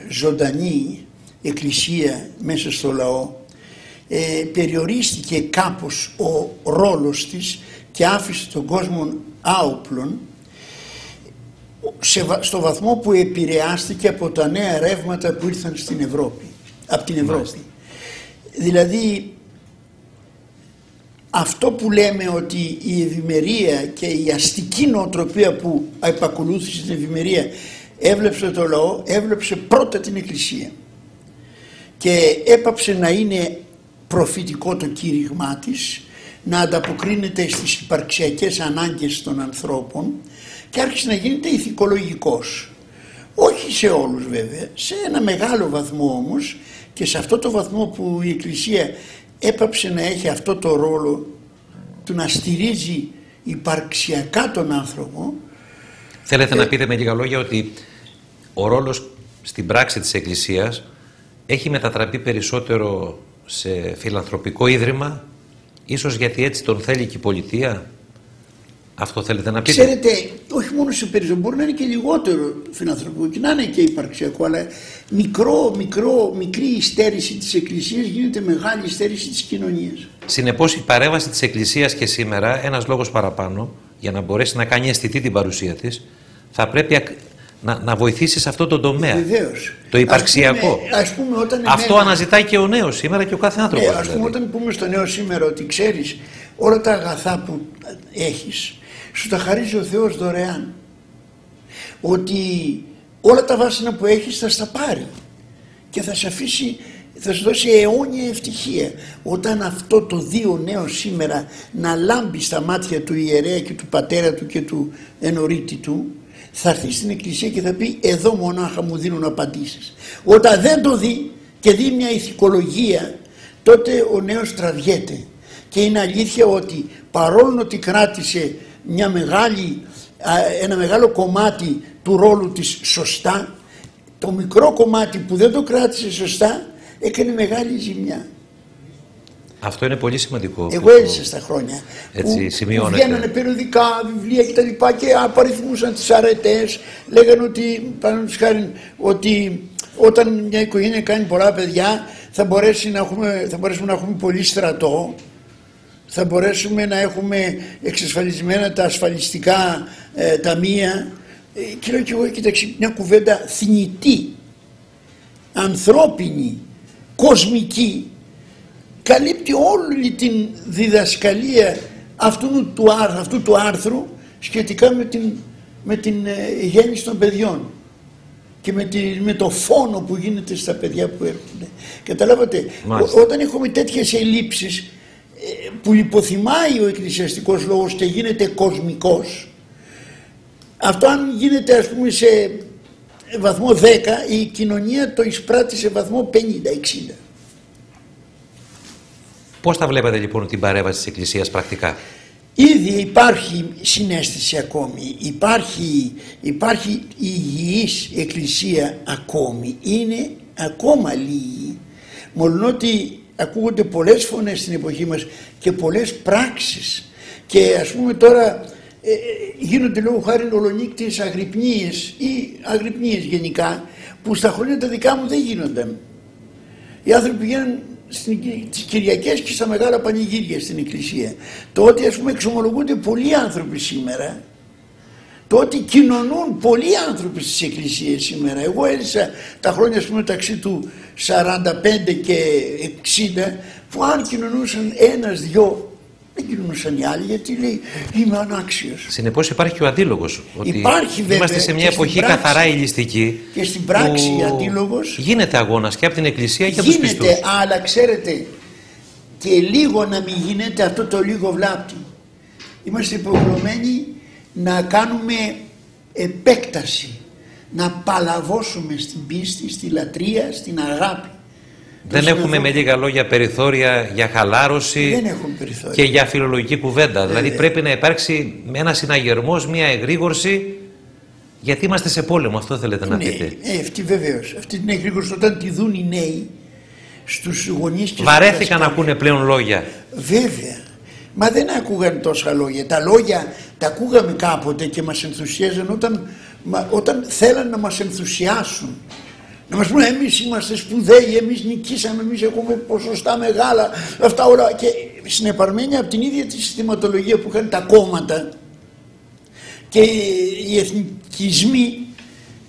ζωντανή εκκλησία μέσα στο λαό ε, περιορίστηκε κάπως ο ρόλος της και άφησε τον κόσμο άοπλων στο βαθμό που επηρεάστηκε από τα νέα ρεύματα που ήρθαν στην Ευρώπη, από την Ευρώπη. Δηλαδή αυτό που λέμε ότι η ευημερία και η αστική νοοτροπία που επακολούθησε την ευημερία έβλεψε το λαό, έβλεψε πρώτα την Εκκλησία και έπαψε να είναι προφητικό το κήρυγμά της, να ανταποκρίνεται στις υπαρξιακές ανάγκες των ανθρώπων και άρχισε να γίνεται ηθικολογικός. Όχι σε όλους βέβαια, σε ένα μεγάλο βαθμό όμως και σε αυτό το βαθμό που η Εκκλησία έπαψε να έχει αυτό το ρόλο του να στηρίζει υπαρξιακά τον άνθρωπο. Θέλετε να ε, πείτε με λίγα λόγια ότι ο ρόλος στην πράξη της Εκκλησίας έχει μετατραπεί περισσότερο σε φιλανθρωπικό ίδρυμα, ίσως γιατί έτσι τον θέλει και η πολιτεία; Αυτό θέλετε να πείτε; Ξέρετε, όχι μόνο σε περισσότερο, μπορεί να είναι και λιγότερο φιλανθρωπικό και να είναι και υπαρξιακό, αλλά μικρό, μικρό, μικρή υστέρηση της Εκκλησίας γίνεται μεγάλη υστέρηση της κοινωνίας. Συνεπώς η παρέμβαση της Εκκλησίας και σήμερα, ένας λόγος παραπάνω, για να μπορέσει να κάνει αισθητή την παρουσία της, θα πρέπει να, να βοηθήσεις σε αυτό το τομέα. Βεβαίως. Το υπαρξιακό. Ας πούμε, όταν αυτό αναζητάει και ο νέος σήμερα και ο κάθε άνθρωπος. Ναι, ας πούμε, όταν πούμε στο νέο σήμερα ότι ξέρεις όλα τα αγαθά που έχεις, σου τα χαρίζει ο Θεός δωρεάν. Ότι όλα τα βάσανα που έχεις θα στα πάρει και θα σε αφήσει θα σου δώσει αιώνια ευτυχία. Όταν αυτό το δύο νέο σήμερα να λάμπει στα μάτια του ιερέα και του πατέρα του και του ενωρίτη του, θα έρθει στην εκκλησία και θα πει εδώ μονάχα μου δίνουν απαντήσεις. Όταν δεν το δει και δει μια ηθικολογία τότε ο νέος τραβιέται και είναι αλήθεια ότι παρόλο ότι κράτησε μια μεγάλη, ένα μεγάλο κομμάτι του ρόλου της σωστά το μικρό κομμάτι που δεν το κράτησε σωστά έκανε μεγάλη ζημιά. Αυτό είναι πολύ σημαντικό. Εγώ έζησα στα χρόνια. Έτσι, που, σημειώνεται. Που βγαίνανε περιοδικά, βιβλία κτλ. Και, και απαριθμούσαν τις αρετές. Λέγανε ότι, χάρη, ότι όταν μια οικογένεια κάνει πολλά παιδιά θα, μπορέσει να έχουμε, θα μπορέσουμε να έχουμε πολύ στρατό. Θα μπορέσουμε να έχουμε εξασφαλισμένα τα ασφαλιστικά ε, ταμεία. Ε, και λέω και εγώ, κοιτάξτε, μια κουβέντα θνητή, ανθρώπινη, κοσμική καλύπτει όλη την διδασκαλία αυτού του, αυτού του άρθρου σχετικά με την, με την ε, γέννηση των παιδιών και με, τη, με το φόνο που γίνεται στα παιδιά που έρχονται. Καταλάβατε, όταν έχουμε τέτοιες ελλείψεις, ε, που υποθυμάει ο εκκλησιαστικός λόγος και γίνεται κοσμικός αυτό αν γίνεται ας πούμε σε βαθμό 10 η κοινωνία το εισπράττει σε βαθμό 50-60. Πώς τα βλέπετε λοιπόν την παρέμβαση της Εκκλησίας πρακτικά; Ήδη υπάρχει συνέστηση ακόμη, υπάρχει, υπάρχει υγιής εκκλησία ακόμη, είναι ακόμα λίγη, μόνο ότι ακούγονται πολλές φωνές στην εποχή μας και πολλές πράξεις και ας πούμε τώρα ε, ε γίνονται λόγω χάρη ολονύκτιες αγρυπνίες ή αγρυπνίες γενικά που στα χρόνια τα δικά μου δεν γίνονταν. Οι άνθρωποι πηγαίνουν στις Κυριακές και στα μεγάλα πανηγύρια στην Εκκλησία. Το ότι ας πούμε εξομολογούνται πολλοί άνθρωποι σήμερα, το ότι κοινωνούν πολλοί άνθρωποι στις εκκλησίες σήμερα. Εγώ έζησα τα χρόνια ας πούμε μεταξύ του 45 και 60 που αν κοινωνούσαν ένας δυο δεν κοινωνούσαν οι άλλοι γιατί λέει είμαι ανάξιος. Συνεπώς υπάρχει και ο αντίλογος. Υπάρχει βέβαια. Είμαστε σε μια εποχή πράξη, καθαρά ηλιστική. Και στην πράξη αντίλογος. Γίνεται αγώνας και από την Εκκλησία και από τους πιστούς. Γίνεται, αλλά ξέρετε, και λίγο να μην γίνεται αυτό το λίγο βλάπτει. Είμαστε υποχρεωμένοι να κάνουμε επέκταση. Να παλαβώσουμε στην πίστη, στη λατρεία, στην αγάπη. Δεν έχουμε με λίγα λόγια περιθώρια για χαλάρωση Δεν και για φιλολογική κουβέντα. Δηλαδή πρέπει να υπάρξει ένα συναγερμός, μια εγρήγορση, γιατί είμαστε σε πόλεμο. Αυτό θέλετε να ναι, πείτε. Ε, αυτή βεβαίως. Αυτή την εγρήγορση όταν τη δουν οι νέοι στους γονείς και Βαρέθηκαν να ακούνε πλέον λόγια. Βέβαια. Μα δεν ακούγαν τόσα λόγια. Τα λόγια τα ακούγαμε κάποτε και μας ενθουσίαζαν όταν, όταν θέλαν να μας ενθουσιάσουν. Να μας πούνε εμείς είμαστε σπουδαίοι, εμείς νικήσαμε, εμείς έχουμε ποσοστά μεγάλα, αυτά όλα και συνεπαρμένοι από την ίδια τη συστηματολογία που είχαν τα κόμματα και οι εθνικισμοί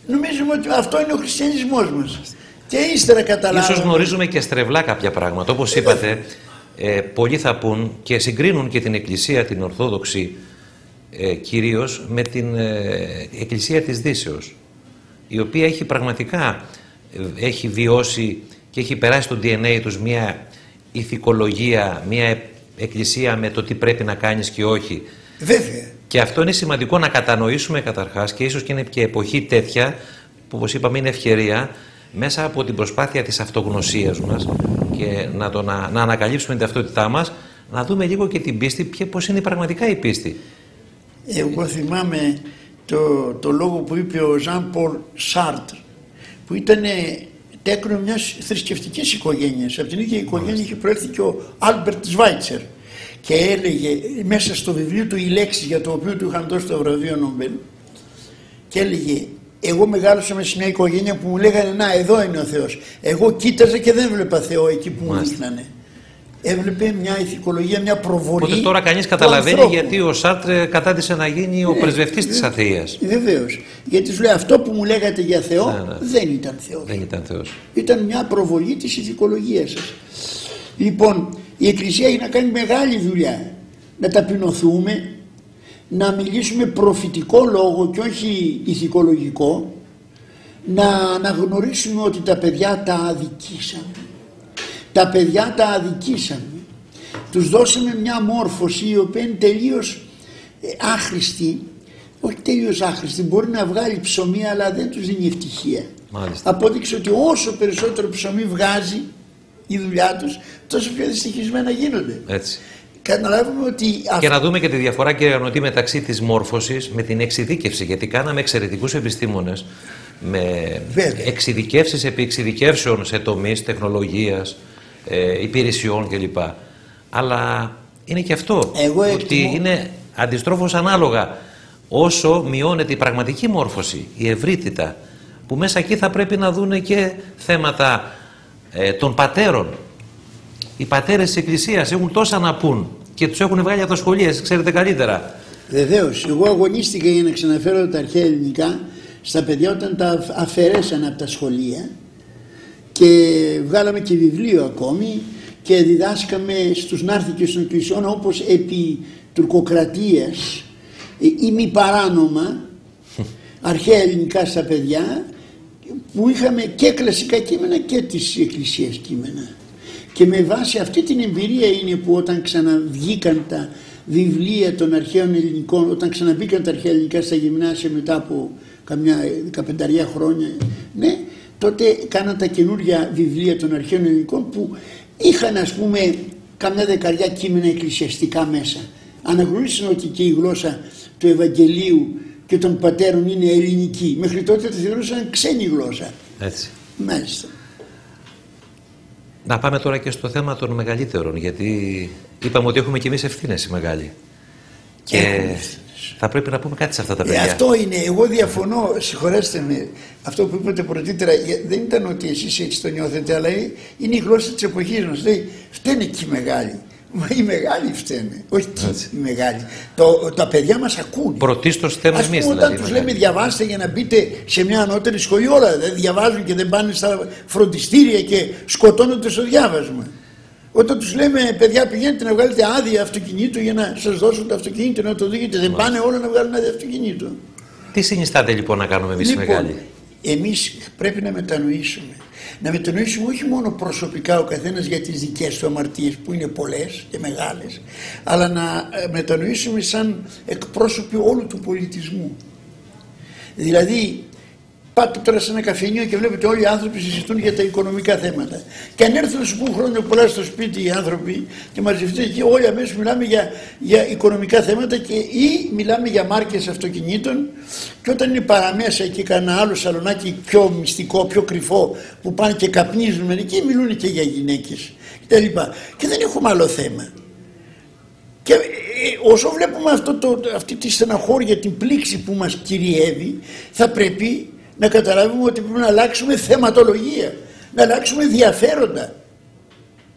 νομίζουμε ότι αυτό είναι ο χριστιανισμός μας. Και ύστερα καταλάβαμε. Ίσως γνωρίζουμε και στρεβλά κάποια πράγματα. Όπως είπατε, ε, πολλοί θα πούν και συγκρίνουν και την Εκκλησία, την Ορθόδοξη ε, κυρίως, με την ε, Εκκλησία της Δύσεως, η οποία έχει πραγματικά έχει βιώσει και έχει περάσει στο DNA τους μια ηθικολογία, μια εκκλησία με το τι πρέπει να κάνεις και όχι. Βέβαια. Και αυτό είναι σημαντικό να κατανοήσουμε καταρχάς και ίσως και είναι και εποχή τέτοια που όπως είπαμε είναι ευκαιρία μέσα από την προσπάθεια της αυτογνωσίας μας και να, το, να, να ανακαλύψουμε την ταυτότητά μας να δούμε λίγο και την πίστη και πώς είναι πραγματικά η πίστη. Εγώ θυμάμαι το, το λόγο που είπε ο Ζαν Πολ Σάρτρ που ήταν τέκνο μιας θρησκευτικής οικογένειας. Από την ίδια οικογένεια είχε προέρθει και ο Άλμπερτ Σβάιτσερ και έλεγε μέσα στο βιβλίο του οι λέξει για το οποίο του είχαν δώσει το βραβείο Νομπέλ και έλεγε εγώ μεγάλωσα με σε μια οικογένεια που μου λέγανε να εδώ είναι ο Θεός. Εγώ κοίταζα και δεν βλέπα Θεό εκεί που μου δείχνανε έβλεπε μια ηθικολογία, μια προβολή. Οπότε τώρα κανείς καταλαβαίνει γιατί ο Σάρτρε κατάτησε να γίνει ο ναι, πρεσβευτής της Αθεία. Βεβαίως. Γιατί σου λέει αυτό που μου λέγατε για Θεό ναι, ναι. δεν ήταν Θεός. Δεν ήταν Θεός. Ήταν μια προβολή της ηθικολογίας σας. Λοιπόν, η Εκκλησία έχει να κάνει μεγάλη δουλειά. Να ταπεινωθούμε, να μιλήσουμε προφητικό λόγο και όχι ηθικολογικό, να αναγνωρίσουμε ότι τα παιδιά τα αδικήσαμε τα παιδιά τα αδικήσαμε. Τους δώσαμε μια μόρφωση η οποία είναι τελείως ε, άχρηστη, όχι τελείως άχρηστη, μπορεί να βγάλει ψωμί αλλά δεν τους δίνει ευτυχία. Μάλιστα. Απόδειξε ότι όσο περισσότερο ψωμί βγάζει η δουλειά τους, τόσο πιο δυστυχισμένα γίνονται. Έτσι. Καταλάβουμε ότι. Και να δούμε και τη διαφορά, κύριε Ανωτή, μεταξύ της μόρφωσης με την εξειδίκευση. Γιατί κάναμε εξαιρετικούς επιστήμονες με εξειδικεύσεις επί εξειδικεύσεων σε τομείς τεχνολογίας, ε, υπηρεσιών κλπ. Αλλά είναι και αυτό. ότι είναι αντιστρόφως ανάλογα. Όσο μειώνεται η πραγματική μόρφωση, η ευρύτητα, που μέσα εκεί θα πρέπει να δούνε και θέματα ε, των πατέρων. Οι πατέρες της Εκκλησίας έχουν τόσα να πούν και τους έχουν βγάλει από τα σχολεία, εσείς ξέρετε καλύτερα. Βεβαίως, εγώ αγωνίστηκα για να ξαναφέρω τα αρχαία ελληνικά στα παιδιά όταν τα αφαιρέσαν από τα σχολεία και βγάλαμε και βιβλίο ακόμη και διδάσκαμε στους ναύτικες των εκκλησιών όπως επί τουρκοκρατίας ή μη παράνομα αρχαία ελληνικά στα παιδιά που είχαμε και κλασικά κείμενα και της εκκλησίας κείμενα. Και με βάση αυτή την εμπειρία είναι που όταν ξαναβγήκαν τα βιβλία των αρχαίων ελληνικών, όταν ξαναμπήκαν τα αρχαία ελληνικά στα γυμνάσια μετά από καμιά 15 χρόνια, ναι, τότε κάναν τα καινούργια βιβλία των αρχαίων ελληνικών που είχαν ας πούμε καμιά δεκαριά κείμενα εκκλησιαστικά μέσα. Αναγνώρισαν ότι και η γλώσσα του Ευαγγελίου και των πατέρων είναι ελληνική. Μέχρι τότε τη θεωρούσαν ξένη γλώσσα. Έτσι. Μάλιστα. Να πάμε τώρα και στο θέμα των μεγαλύτερων, γιατί είπαμε ότι έχουμε κι εμείς ευθύνες οι μεγάλοι. Και θα πρέπει να πούμε κάτι σε αυτά τα ε, παιδιά. Ε, αυτό είναι. Εγώ διαφωνώ, συγχωρέστε με, αυτό που είπατε πρωτήτερα. Δεν ήταν ότι εσείς έτσι το νιώθετε, αλλά είναι η γλώσσα της εποχής μας. Λέει, φταίνε και οι μεγάλοι. Μα οι μεγάλοι φταίνε, όχι Έτσι. οι μεγάλοι. Το, τα παιδιά μας ακούνε. Πρωτίστως θέμα εμείς δηλαδή. Όταν τους λέμε διαβάστε για να μπείτε σε μια ανώτερη σχολή, όλα δεν διαβάζουν και δεν πάνε στα φροντιστήρια και σκοτώνονται στο διάβασμα. Όταν τους λέμε, παιδιά, πηγαίνετε να βγάλετε άδεια αυτοκινήτου για να σας δώσουν το αυτοκίνητο να το δείτε, δεν πάνε όλα να βγάλουν άδεια αυτοκινήτου. Τι συνιστάτε λοιπόν να κάνουμε εμείς λοιπόν, μεγάλοι; Εμείς πρέπει να μετανοήσουμε. Να μετανοήσουμε όχι μόνο προσωπικά ο καθένας για τις δικές του αμαρτίες που είναι πολλές και μεγάλες, αλλά να ε, μετανοήσουμε σαν εκπρόσωποι όλου του πολιτισμού. Δηλαδή Πάτε τώρα σε ένα καφενείο και βλέπετε όλοι οι άνθρωποι συζητούν για τα οικονομικά θέματα. Και αν έρθουν να σου πούν χρόνια πολλά στο σπίτι οι άνθρωποι και μαζευτείτε και όλοι αμέσως μιλάμε για, για οικονομικά θέματα και ή μιλάμε για μάρκες αυτοκινήτων. Και όταν είναι παραμέσα και κανένα άλλο σαλονάκι πιο μυστικό, πιο κρυφό που πάνε και καπνίζουν μερικοί, μιλούν και για γυναίκες κτλ. Και δεν έχουμε άλλο θέμα. Και ε, όσο βλέπουμε αυτό το, αυτή τη στεναχώρια, την πλήξη που μας κυριεύει, θα πρέπει να καταλάβουμε ότι πρέπει να αλλάξουμε θεματολογία, να αλλάξουμε ενδιαφέροντα.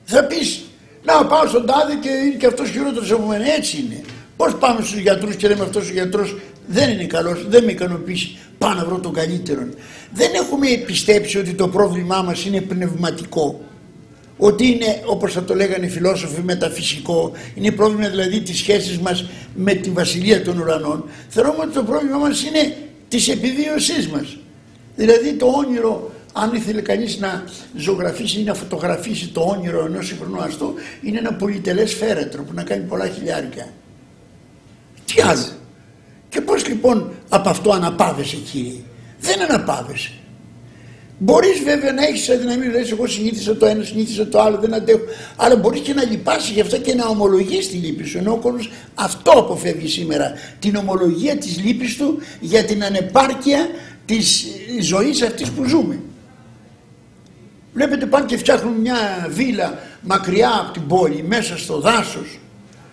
Θα πεις, να πάω στον τάδε και είναι και αυτός χειρότερος από μένα, έτσι είναι. Πώς πάμε στους γιατρούς και λέμε αυτός ο γιατρός δεν είναι καλός, δεν με ικανοποιήσει, πάω να βρω τον καλύτερο. Δεν έχουμε πιστέψει ότι το πρόβλημά μας είναι πνευματικό. Ότι είναι, όπως θα το λέγανε οι φιλόσοφοι, μεταφυσικό. Είναι πρόβλημα δηλαδή της σχέσης μας με τη βασιλεία των ουρανών. Θεωρούμε ότι το πρόβλημά μας είναι της επιβίωσής μας. Δηλαδή το όνειρο, αν ήθελε κανείς να ζωγραφίσει ή να φωτογραφίσει το όνειρο ενός σύγχρονου αστού, είναι ένα πολυτελές φέρετρο που να κάνει πολλά χιλιάρικα. Τι άλλο; Και πώς λοιπόν από αυτό αναπάβεσαι κύριε; Δεν αναπάβεσαι. Μπορείς βέβαια να έχεις αδυναμία, λες: Εγώ συνήθισα το ένα, συνήθισα το άλλο, δεν αντέχω. Αλλά μπορείς και να λυπάσει γι' αυτό και να ομολογείς τη λύπη σου. Ενώ ο κόσμος αυτό αποφεύγει σήμερα. Την ομολογία της λύπης του για την ανεπάρκεια της ζωής αυτής που ζούμε. Βλέπετε πάνε και φτιάχνουν μια βίλα μακριά από την πόλη, μέσα στο δάσος.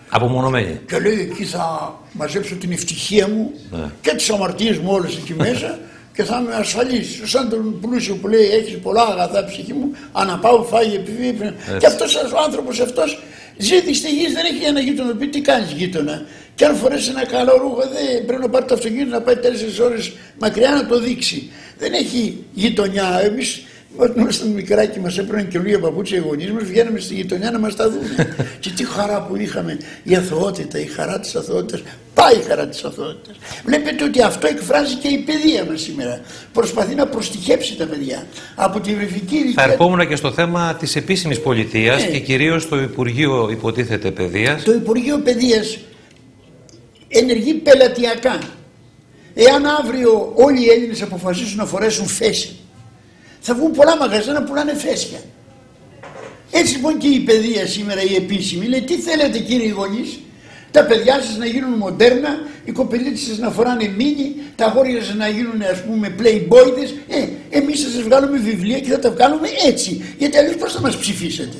Απομονωμένη. Και λέει εκεί θα μαζέψω την ευτυχία μου ναι. και τις αμαρτίες μου όλες εκεί μέσα και θα είμαι ασφαλής. Σαν τον πλούσιο που λέει έχεις πολλά αγαθά ψυχή μου, αναπάω, φάγει, επιβίβει. Και αυτός ο άνθρωπος αυτός Ζήτη στη γη δεν έχει ένα γείτονο. Πει τι κάνεις γείτονα. Και αν φορέσει ένα καλό ρούχο, δεν πρέπει να πάρει το αυτοκίνητο να πάει τέσσερις ώρες μακριά να το δείξει. Δεν έχει γειτονιά. Εμείς όταν ήμασταν μικράκι μας έπαιρναν καινούργια παπούτσια οι γονείς μας, βγαίναμε στη γειτονιά να μας τα δούμε. και τι χαρά που είχαμε. Η αθωότητα, η χαρά της αθωότητας. Πάει η χαρά της αθωότητας. Βλέπετε ότι αυτό εκφράζει και η παιδεία μας σήμερα. Προσπαθεί να προστιχέψει τα παιδιά. Από τη βρεφική ηλικία. Θα ερχόμουν και στο θέμα της επίσημης πολιτείας ναι. και κυρίως το Υπουργείο υποτίθεται Παιδείας. Το Υπουργείο Παιδείας ενεργεί πελατειακά. Εάν αύριο όλοι οι Έλληνες αποφασίσουν να φορέσουν φέση θα βγουν πολλά μαγαζιά να πουλάνε φέσια. Έτσι λοιπόν και η παιδεία σήμερα η επίσημη λέει τι θέλετε κύριοι γονείς τα παιδιά σας να γίνουν μοντέρνα, οι κοπελίτσες σας να φοράνε μίνι, τα αγόρια σας να γίνουν ας πούμε playboydες, ε, εμείς θα σας βγάλουμε βιβλία και θα τα βγάλουμε έτσι, γιατί αλλιώς πώς θα μας ψηφίσετε.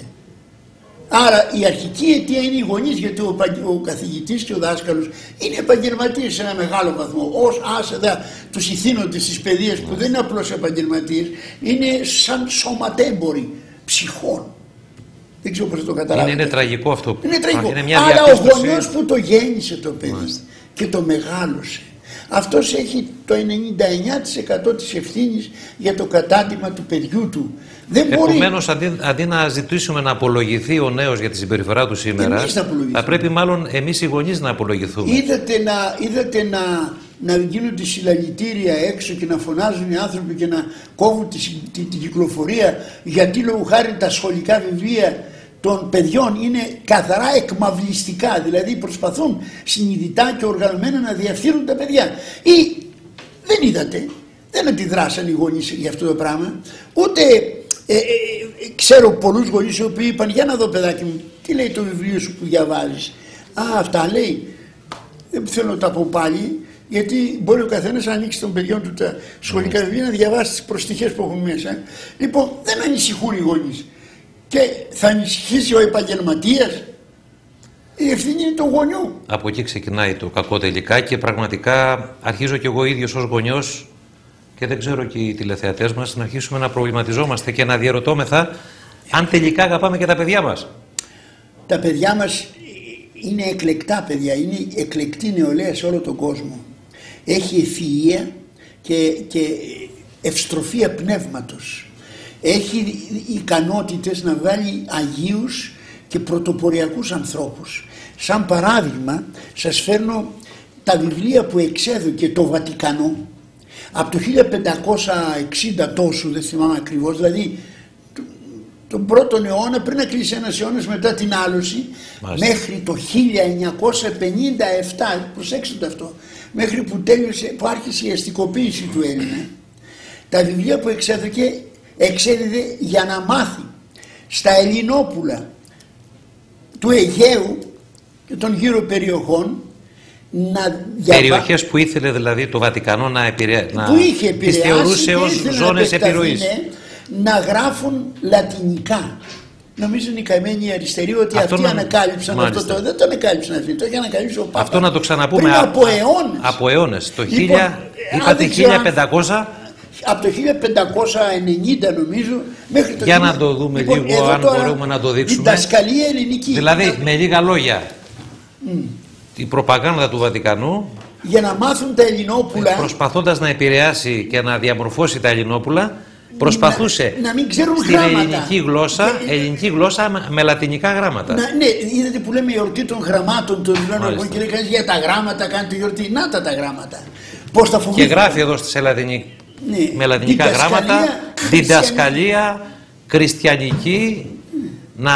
Άρα η αρχική αιτία είναι οι γονείς, γιατί ο, ο καθηγητής και ο δάσκαλος είναι επαγγελματίες σε ένα μεγάλο βαθμό. Ω άσεδα τους ηθήνοντες της παιδείας που δεν είναι απλώς επαγγελματίες, είναι σαν σωματέμποροι ψυχών. Δεν ξέρω πώς θα το καταλάβετε. Είναι, είναι τραγικό αυτό. Είναι τραγικό. Είναι μια Αλλά ο γονιός που το γέννησε το παιδί και το μεγάλωσε. Αυτός έχει το 99% της ευθύνης για το κατάντημα του παιδιού του. Δεν Επομένως, αντί, αντί να ζητήσουμε να απολογηθεί ο νέος για τη συμπεριφορά του σήμερα, θα πρέπει μάλλον εμείς οι γονείς να απολογηθούμε. Είδατε να, είδατε να, να γίνονται συλλαλητήρια έξω και να φωνάζουν οι άνθρωποι και να κόβουν την κυκλοφορία γιατί λόγω χάρη τα σχολικά βιβλία των παιδιών είναι καθαρά εκμαυλιστικά, δηλαδή προσπαθούν συνειδητά και οργανωμένα να διαφθείρουν τα παιδιά. Ή δεν είδατε, δεν αντιδράσαν οι γονείς για αυτό το πράγμα, ούτε ε, ε, ξέρω πολλούς γονείς οι οποίοι είπαν για να δω παιδάκι μου, τι λέει το βιβλίο σου που διαβάζεις. Α, αυτά λέει, δεν θέλω να τα πω πάλι, γιατί μπορεί ο καθένας να ανοίξει των παιδιών του τα σχολικά βιβλία να διαβάσει τις προστιχές που έχουν μέσα. Λοιπόν, δεν ανησυχούν οι γονείς. Και θα ανησυχήσει ο επαγγελματίας. Η ευθύνη είναι του γονιού. Από εκεί ξεκινάει το κακό τελικά και πραγματικά αρχίζω κι εγώ ίδιος ως γονιός και δεν ξέρω και οι τηλεθεατές μας να αρχίσουμε να προβληματιζόμαστε και να διαρωτώμεθα αν τελικά αγαπάμε και τα παιδιά μας. Τα παιδιά μας είναι εκλεκτά παιδιά, είναι εκλεκτή νεολαία σε όλο τον κόσμο έχει ευφυΐα και, και ευστροφία πνεύματος. Έχει ικανότητες να βάλει Αγίους και πρωτοποριακούς ανθρώπους. Σαν παράδειγμα σας φέρνω τα βιβλία που εξέδωκε το Βατικανό από το 1560 τόσο, δεν θυμάμαι ακριβώς, δηλαδή τον πρώτο αιώνα πριν να κλείσει ένας αιώνας μετά την άλωση μέχρι το 1957, προσέξτε το αυτό, μέχρι που τέλειωσε, που άρχισε η αστικοποίηση του Έλληνα, τα βιβλία που εξέδωκε εξέδιδε για να μάθει στα Ελληνόπουλα του Αιγαίου και των γύρω περιοχών να διαβα... Περιοχές που ήθελε δηλαδή το Βατικανό να επηρεάσει, που είχε επηρεάσει τις θεωρούσε ως ζώνες επιρροής. Να γράφουν λατινικά Νομίζω είναι οι καημένοι αριστεροί ότι αυτό αυτοί να... ανακάλυψαν Μάλιστα. αυτό το. Δεν το ανακάλυψαν αυτοί, το είχε ανακαλύψει ο Πάπας. Αυτό να το ξαναπούμε. Πριν από αιώνες. Από αιώνες. Το λοιπόν, 1000, είπατε 1500. Από το 1590 νομίζω μέχρι το Για να το δούμε λοιπόν, λίγο, αν μπορούμε να το δείξουμε. Διδασκαλία ελληνική. Δηλαδή, με λίγα λόγια, mm. η προπαγάνδα του Βατικανού για να μάθουν τα Ελληνόπουλα. Προσπαθώντας να επηρεάσει και να διαμορφώσει τα Ελληνόπουλα, προσπαθούσε να, να μην ξέρουν στην γράμματα. ελληνική γλώσσα, και... ελληνική γλώσσα με λατινικά γράμματα. Να, ναι, είδατε που λέμε γιορτή των γραμμάτων των ελληνικών και λέει για τα γράμματα, κάνετε γιορτή. Να τα τα γράμματα. Πώς τα φοβήθηκαν. Και γράφει εδώ στη λατινική, ναι. με λατινικά γράμματα διδασκαλία χριστιανική να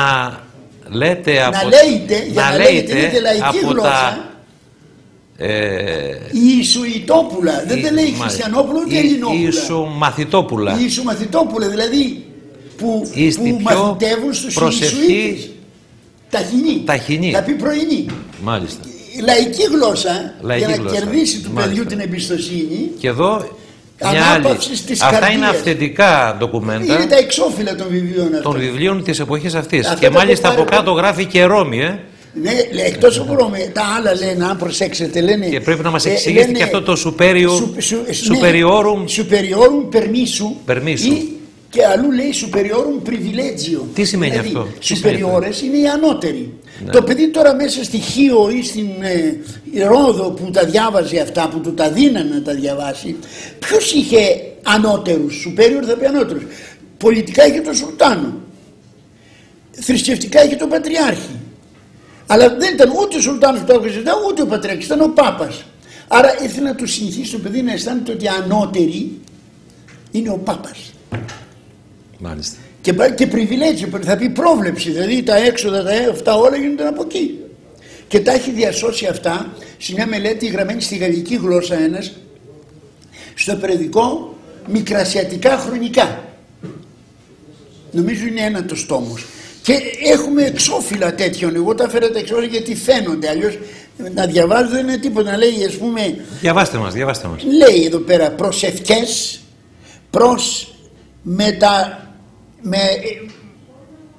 λέτε από, να λέτε, να, να λέτε, από γλώσσα. τα ε, η Ισουητόπουλα, δεν τα λέει Χριστιανόπουλο ούτε Ελληνόπουλα. Η Ισουμαθητόπουλα. Η Ισουμαθητόπουλα, δηλαδή που, που μαθητεύουν στους Ισουίτες. Ταχυνή. Ταχυνή. Θα πει πρωινή. Μάλιστα. Λαϊκή γλώσσα Λαϊκή για να κερδίσει του παιδιού την εμπιστοσύνη. Και εδώ μια άλλη. Αυτά είναι αυθεντικά ντοκουμέντα. Είναι τα εξώφυλλα των βιβλίων αυτών. Των βιβλίων της εποχής αυτής. Και μάλιστα από κάτω γράφει και Ρώμη, ε. Ναι, εκτός από Ρώμη, τα άλλα λένε, αν προσέξετε, λένε. Και πρέπει να μας εξηγήσετε και αυτό το superior, σου, σου, superiorum. Ναι, superiorum permisu. permisu. Και αλλού λέει superiorum privilegio. Τι σημαίνει δηλαδή, αυτό; Superiores είναι οι ανώτεροι. Ναι. Το παιδί τώρα μέσα στη Χίο ή στην ε, Ρόδο που τα διάβαζε αυτά, που του τα δίνανε να τα διαβάσει, ποιος είχε ανώτερους, superior θα πει ανώτερου. Πολιτικά είχε τον Σουλτάνο. Θρησκευτικά είχε τον Πατριάρχη. Αλλά δεν ήταν ούτε ο Σουλτάνος που το έκανε ούτε ο Πατρέκης, ήταν ο Πάπας. Άρα ήθελε να του συνηθίσει το παιδί να αισθάνεται ότι ανώτερη είναι ο Πάπας. Μάλιστα. Και, και privilege, θα πει πρόβλεψη, δηλαδή τα έξοδα, τα, αυτά όλα γίνονται από εκεί. Και τα έχει διασώσει αυτά σε μια μελέτη γραμμένη στη γαλλική γλώσσα ένας, στο περιοδικό Μικρασιατικά Χρονικά. Νομίζω είναι ένα το στόμος. Και έχουμε εξώφυλλα τέτοιων. Εγώ τα έφερα τα εξώφυλλα γιατί φαίνονται. Αλλιώς να διαβάζω δεν είναι τίποτα. Να λέει, ας πούμε. Διαβάστε μας, διαβάστε μας. Λέει εδώ πέρα προσευχές προ μετα, με,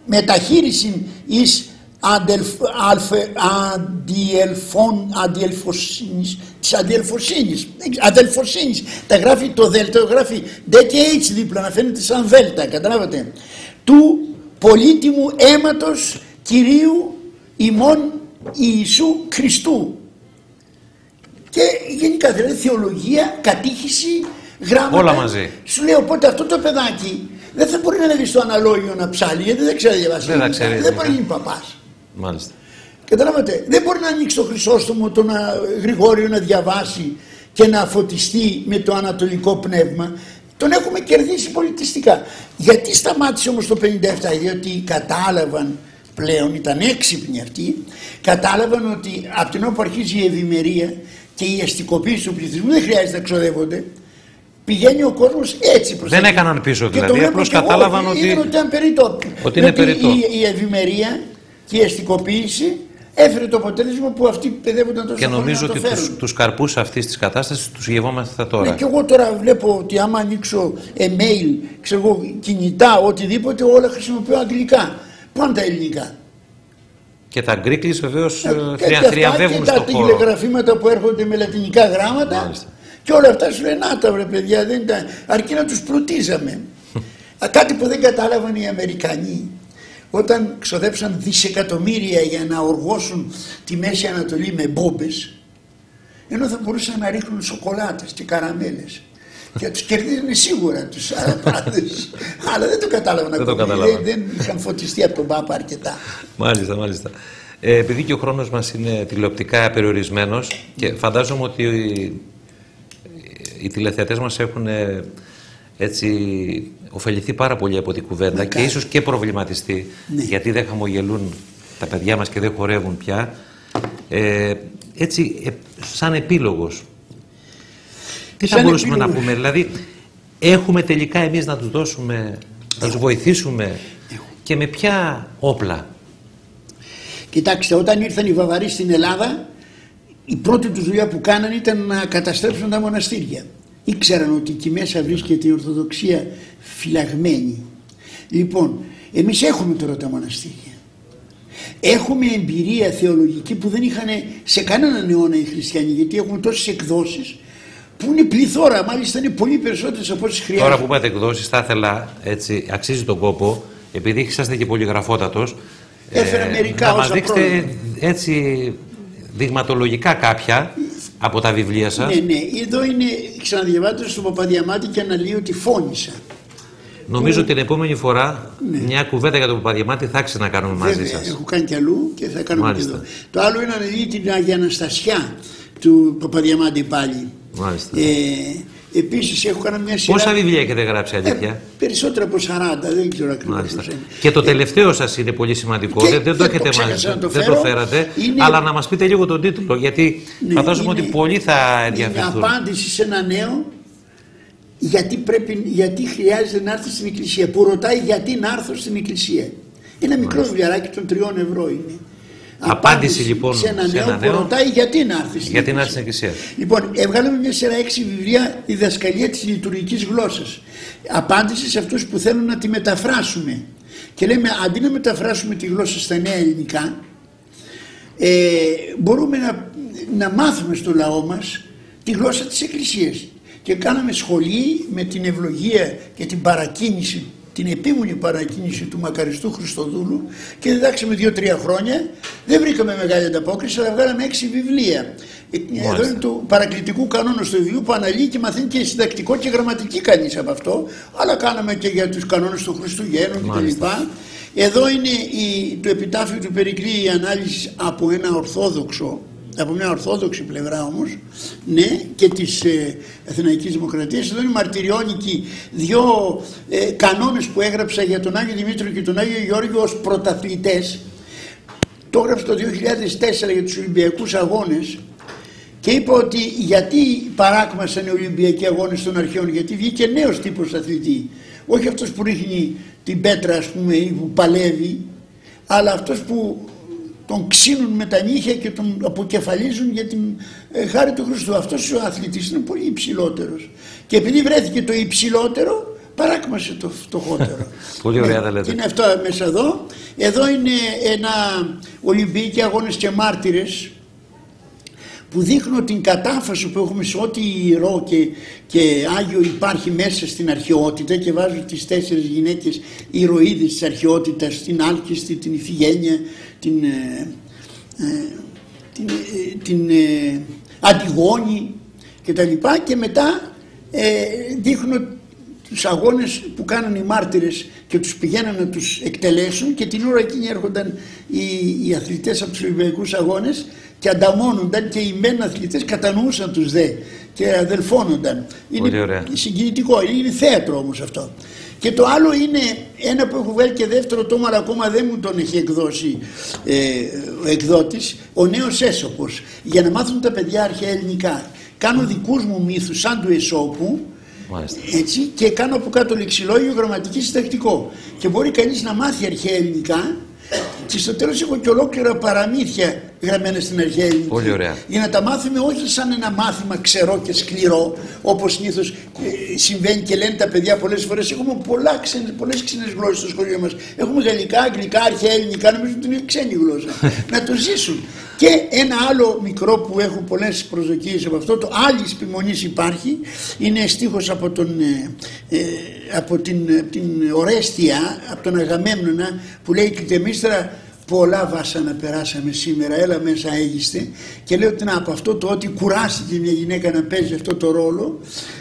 μεταχείριση εις αντιελφών, αντιελφοσύνης, της αντιελφοσύνης, αδελφοσύνης. Τα γράφει το δέλτα, το γράφει δε και έτσι δίπλα, να φαίνεται σαν δέλτα, καταλάβατε. Του πολύτιμου αίματος Κυρίου ημών Ιησού Χριστού. Και γενικά δηλαδή θεολογία, κατήχηση, γράμματα. Όλα μαζί. Σου λέει οπότε αυτό το παιδάκι δεν θα μπορεί να λέγει στο αναλόγιο να ψάλει γιατί δεν ξέρει να διαβάσει. Δεν, δεν, ξέρει, δεν μπορεί να γίνει παπάς. Μάλιστα. Καταλάβατε, δεν μπορεί να ανοίξει το Χρυσόστομο, τον Γρηγόριο να διαβάσει και να φωτιστεί με το ανατολικό πνεύμα. Τον έχουμε κερδίσει πολιτιστικά. Γιατί σταμάτησε όμως το 57, διότι κατάλαβαν πλέον, ήταν έξυπνοι αυτοί, κατάλαβαν ότι από την όπου αρχίζει η ευημερία και η αστικοποίηση του πληθυσμού δεν χρειάζεται να ξοδεύονται. Πηγαίνει ο κόσμος έτσι προς Δεν έκαναν πίσω δηλαδή, απλώς κατάλαβαν ότι. ότι ήταν περιττό. Ότι είναι περιττό. Η, η ευημερία και η αστικοποίηση έφερε το αποτέλεσμα που αυτοί παιδεύονταν τόσο Και νομίζω να ότι το τους, τους καρπούς αυτής της κατάστασης τους γευόμαστε τώρα. Ναι, και εγώ τώρα βλέπω ότι άμα ανοίξω email, ξέρω εγώ, κινητά, οτιδήποτε, όλα χρησιμοποιώ αγγλικά. Πού είναι τα ελληνικά. Και τα γκρίκλι βεβαίως Ε, και θριαμβεύουν αυτά, στον και τα χώρο. τηλεγραφήματα που έρχονται με λατινικά γράμματα Μάλιστα. Και όλα αυτά σου λένε να τα βρε παιδιά, δεν τα... αρκεί να τους πλουτίζαμε. Α, Κάτι που δεν κατάλαβαν οι Αμερικανοί όταν ξοδέψαν δισεκατομμύρια για να οργώσουν τη Μέση Ανατολή με μπόμπες ενώ θα μπορούσαν να ρίχνουν σοκολάτες και καραμέλες και τους κερδίζουν σίγουρα τους απάντες αλλά δεν το κατάλαβαν Δεν το ακόμη. κατάλαβαν. δεν, δεν είχαν φωτιστεί από τον Πάπα αρκετά Μάλιστα, μάλιστα. Ε, επειδή και ο χρόνος μας είναι τηλεοπτικά περιορισμένος και φαντάζομαι ότι οι, οι τηλεθεατές μας έχουν ε, έτσι ωφεληθεί πάρα πολύ από την κουβέντα και ίσως και προβληματιστεί Ναι. γιατί δεν χαμογελούν τα παιδιά μας και δεν χορεύουν πια. Ε, έτσι, ε, σαν επίλογος, τι θα Σαν μπορούσαμε να επίλογος. πούμε, δηλαδή έχουμε τελικά εμείς να τους δώσουμε, να τους βοηθήσουμε και με ποια όπλα; Κοιτάξτε, όταν ήρθαν οι Βαβαροί στην Ελλάδα, η πρώτη τους δουλειά που κάνανε ήταν να καταστρέψουν τα μοναστήρια. Ήξεραν ότι εκεί μέσα βρίσκεται η Ορθοδοξία φυλαγμένη. Λοιπόν, εμείς έχουμε τώρα τα μοναστήρια. Έχουμε εμπειρία θεολογική που δεν είχαν σε κανέναν αιώνα οι χριστιανοί, γιατί έχουμε τόσες εκδόσεις που είναι πληθώρα, μάλιστα είναι πολύ περισσότερες από όσες χρειάζονται. Τώρα που είπατε εκδόσεις, θα ήθελα έτσι, αξίζει τον κόπο, επειδή είσαστε και πολυγραφότατος. Έφερα μερικά να μας όσα δείξετε πρόλαβα. έτσι δειγματολογικά κάποια από τα βιβλία σας. Ναι, ναι, εδώ είναι, ξαναδιαβάζω στον Παπαδιαμάτη και αναλύω ότι φώνησα. Νομίζω την επόμενη φορά Ναι. μια κουβέντα για τον Παπαδιαμάτη θα άξιζε να κάνουμε μαζί Βέβαια, σας. έχω κάνει κι αλλού και θα κάνουμε Μάλιστα. και εδώ. Το άλλο είναι να δει την Αγία Αναστασιά του Παπαδιαμάντη πάλι. Μάλιστα. Ε, επίσης έχω κάνει μια σειρά... Πόσα βιβλία έχετε γράψει, αλήθεια; Ε, περισσότερα από 40, δεν ξέρω ακριβώς Μάλιστα. πόσα είναι. Και το τελευταίο σας είναι πολύ σημαντικό. Και δεν, δεν το δεν το έχετε ξέχασα μαζί. να το δεν το φέρω. φέρατε. Είναι- Αλλά να μας πείτε λίγο τον τίτλο. Γιατί Ναι, φαντάζομαι είναι- ότι πολλοί θα Είναι ενδιαφερθούν. απάντηση σε ένα νέο γιατί, πρέπει, γιατί χρειάζεται να έρθει στην εκκλησία. Που ρωτάει γιατί να έρθω στην εκκλησία. Ένα μικρό βιβλιαράκι των τριών ευρώ είναι. Απάντηση, λοιπόν, σε ένα σε νέο ένα που νέο. ρωτάει γιατί να έρθεις στην Γιατί να εκκλησία; έρθεις στην εκκλησία; Λοιπόν, έβγαλαμε μια σειρά έξι βιβλία διδασκαλία της λειτουργικής γλώσσας. Απάντηση σε αυτούς που θέλουν να τη μεταφράσουμε. Και λέμε αντί να μεταφράσουμε τη γλώσσα στα νέα ελληνικά, ε, μπορούμε να, να μάθουμε στο λαό μας τη γλώσσα της Εκκλησίας. Και κάναμε σχολή με την ευλογία και την παρακίνηση, την επίμονη παρακίνηση του μακαριστού Χριστοδούλου και διδάξαμε δύο-τρία χρόνια. Δεν βρήκαμε μεγάλη ανταπόκριση, αλλά βγάλαμε έξι βιβλία. Ε, Εδώ είναι του παρακλητικού κανόνα στο βιβλίο που αναλύει και μαθαίνει και συντακτικό και γραμματική κανείς από αυτό. Αλλά κάναμε και για τους κανόνες του Χριστουγέννου κτλ. Μάλιστα. Εδώ είναι η, το επιτάφιο του Περικλή η ανάλυση από ένα ορθόδοξο, από μια ορθόδοξη πλευρά όμως, ναι, και της ε, Αθηναϊκής Δημοκρατίας. Εδώ είναι μαρτυριώνικοι δύο ε, κανόνες που έγραψα για τον Άγιο Δημήτριο και τον Άγιο Γιώργιο ως πρωταθλητές. Το έγραψα το 2004 για τους Ολυμπιακούς Αγώνες και είπα ότι γιατί παράκμασαν οι Ολυμπιακοί Αγώνες των αρχαίων, γιατί βγήκε νέος τύπος αθλητή. Όχι αυτός που ρίχνει την πέτρα ας πούμε ή που παλεύει, αλλά αυτός που τον ξύνουν με τα νύχια και τον αποκεφαλίζουν για την ε, χάρη του Χριστού. Αυτός ο αθλητής είναι πολύ υψηλότερος. Και επειδή βρέθηκε το υψηλότερο, παράκμασε το φτωχότερο. Πολύ ωραία Ναι, τα λέτε. και Είναι αυτό μέσα εδώ. Εδώ είναι ένα Ολυμπιακοί αγώνες και μάρτυρες που δείχνουν την κατάφαση που έχουμε σε ό,τι ιερό και, και Άγιο υπάρχει μέσα στην αρχαιότητα και βάζουν τις τέσσερις γυναίκες ηρωίδες της αρχαιότητας, την Άλκιστη, την Ιφηγένεια, την, ε, ε, την, ε, την ε, Αντιγόνη και τα λοιπά και μετά ε, δείχνουν τους αγώνες που κάνουν οι μάρτυρες και τους πηγαίναν να τους εκτελέσουν και την ώρα εκείνη έρχονταν οι, οι αθλητές από τους Ολυμπιακούς αγώνες και ανταμώνονταν και οι μεν αθλητές κατανοούσαν τους δε και αδελφώνονταν. Πολύ ωραία. συγκινητικό, είναι θέατρο όμως αυτό. Και το άλλο είναι ένα που έχω βγάλει και δεύτερο τόμο αλλά ακόμα δεν μου τον έχει εκδώσει ε, ο εκδότης, ο νέος Έσωπος, για να μάθουν τα παιδιά αρχαία ελληνικά. Κάνω δικούς μου μύθους σαν του Εσώπου, Μάλιστα. έτσι, και κάνω από κάτω λεξιλόγιο γραμματικής συντακτικό. Και μπορεί κανείς να μάθει αρχαία ελληνικά και στο τέλος έχω και ολόκληρα παραμύθια γραμμένα στην αρχαία ελληνική. Πολύ ωραία. Για να τα μάθουμε όχι σαν ένα μάθημα ξερό και σκληρό, όπως συνήθως συμβαίνει και λένε τα παιδιά πολλές φορές. Έχουμε πολλά ξένες, πολλές ξένες γλώσσες στο σχολείο μας. Έχουμε γαλλικά, αγγλικά, αρχαία ελληνικά, νομίζω ότι είναι ξένη γλώσσα. να το ζήσουν. Και ένα άλλο μικρό που έχω πολλές προσδοκίες από αυτό, το άλλη επιμονής υπάρχει, είναι στίχος από, τον, ε, ε, από την, από την Ορέστια, από τον Αγαμέμνονα, που λέει «Κλητεμίστρα, πολλά βάσανα περάσαμε σήμερα, έλα μέσα έγιστε και λέω ότι να, από αυτό το ότι κουράστηκε μια γυναίκα να παίζει αυτό το ρόλο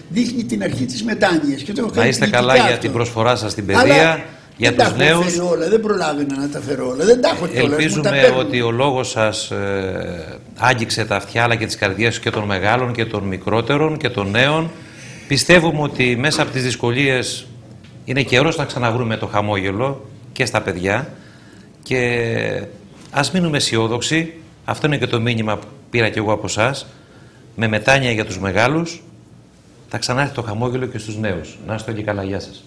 δείχνει την αρχή της μετάνοιας. Και το έχω Να κάνει είστε ποιητικά καλά για αυτό. την προσφορά σας στην Αλλά παιδεία, για δεν τους τα έχω νέους. φέρει όλα, δεν προλάβαινα να τα φέρω όλα, δεν τα έχω κιόλας, μου τα Ελπίζουμε παίρνουν. ότι ο λόγος σας ε, άγγιξε τα αυτιά αλλά και τις καρδιές και των μεγάλων και των μικρότερων και των νέων. Πιστεύουμε ότι μέσα από τις δυσκολίες είναι καιρός να ξαναβρούμε το χαμόγελο και στα παιδιά και ας μείνουμε αισιόδοξοι. Αυτό είναι και το μήνυμα που πήρα και εγώ από εσά. Με μετάνοια για τους μεγάλους θα ξανάρθει το χαμόγελο και στους νέους. Να είστε όλοι καλά. Γεια σας.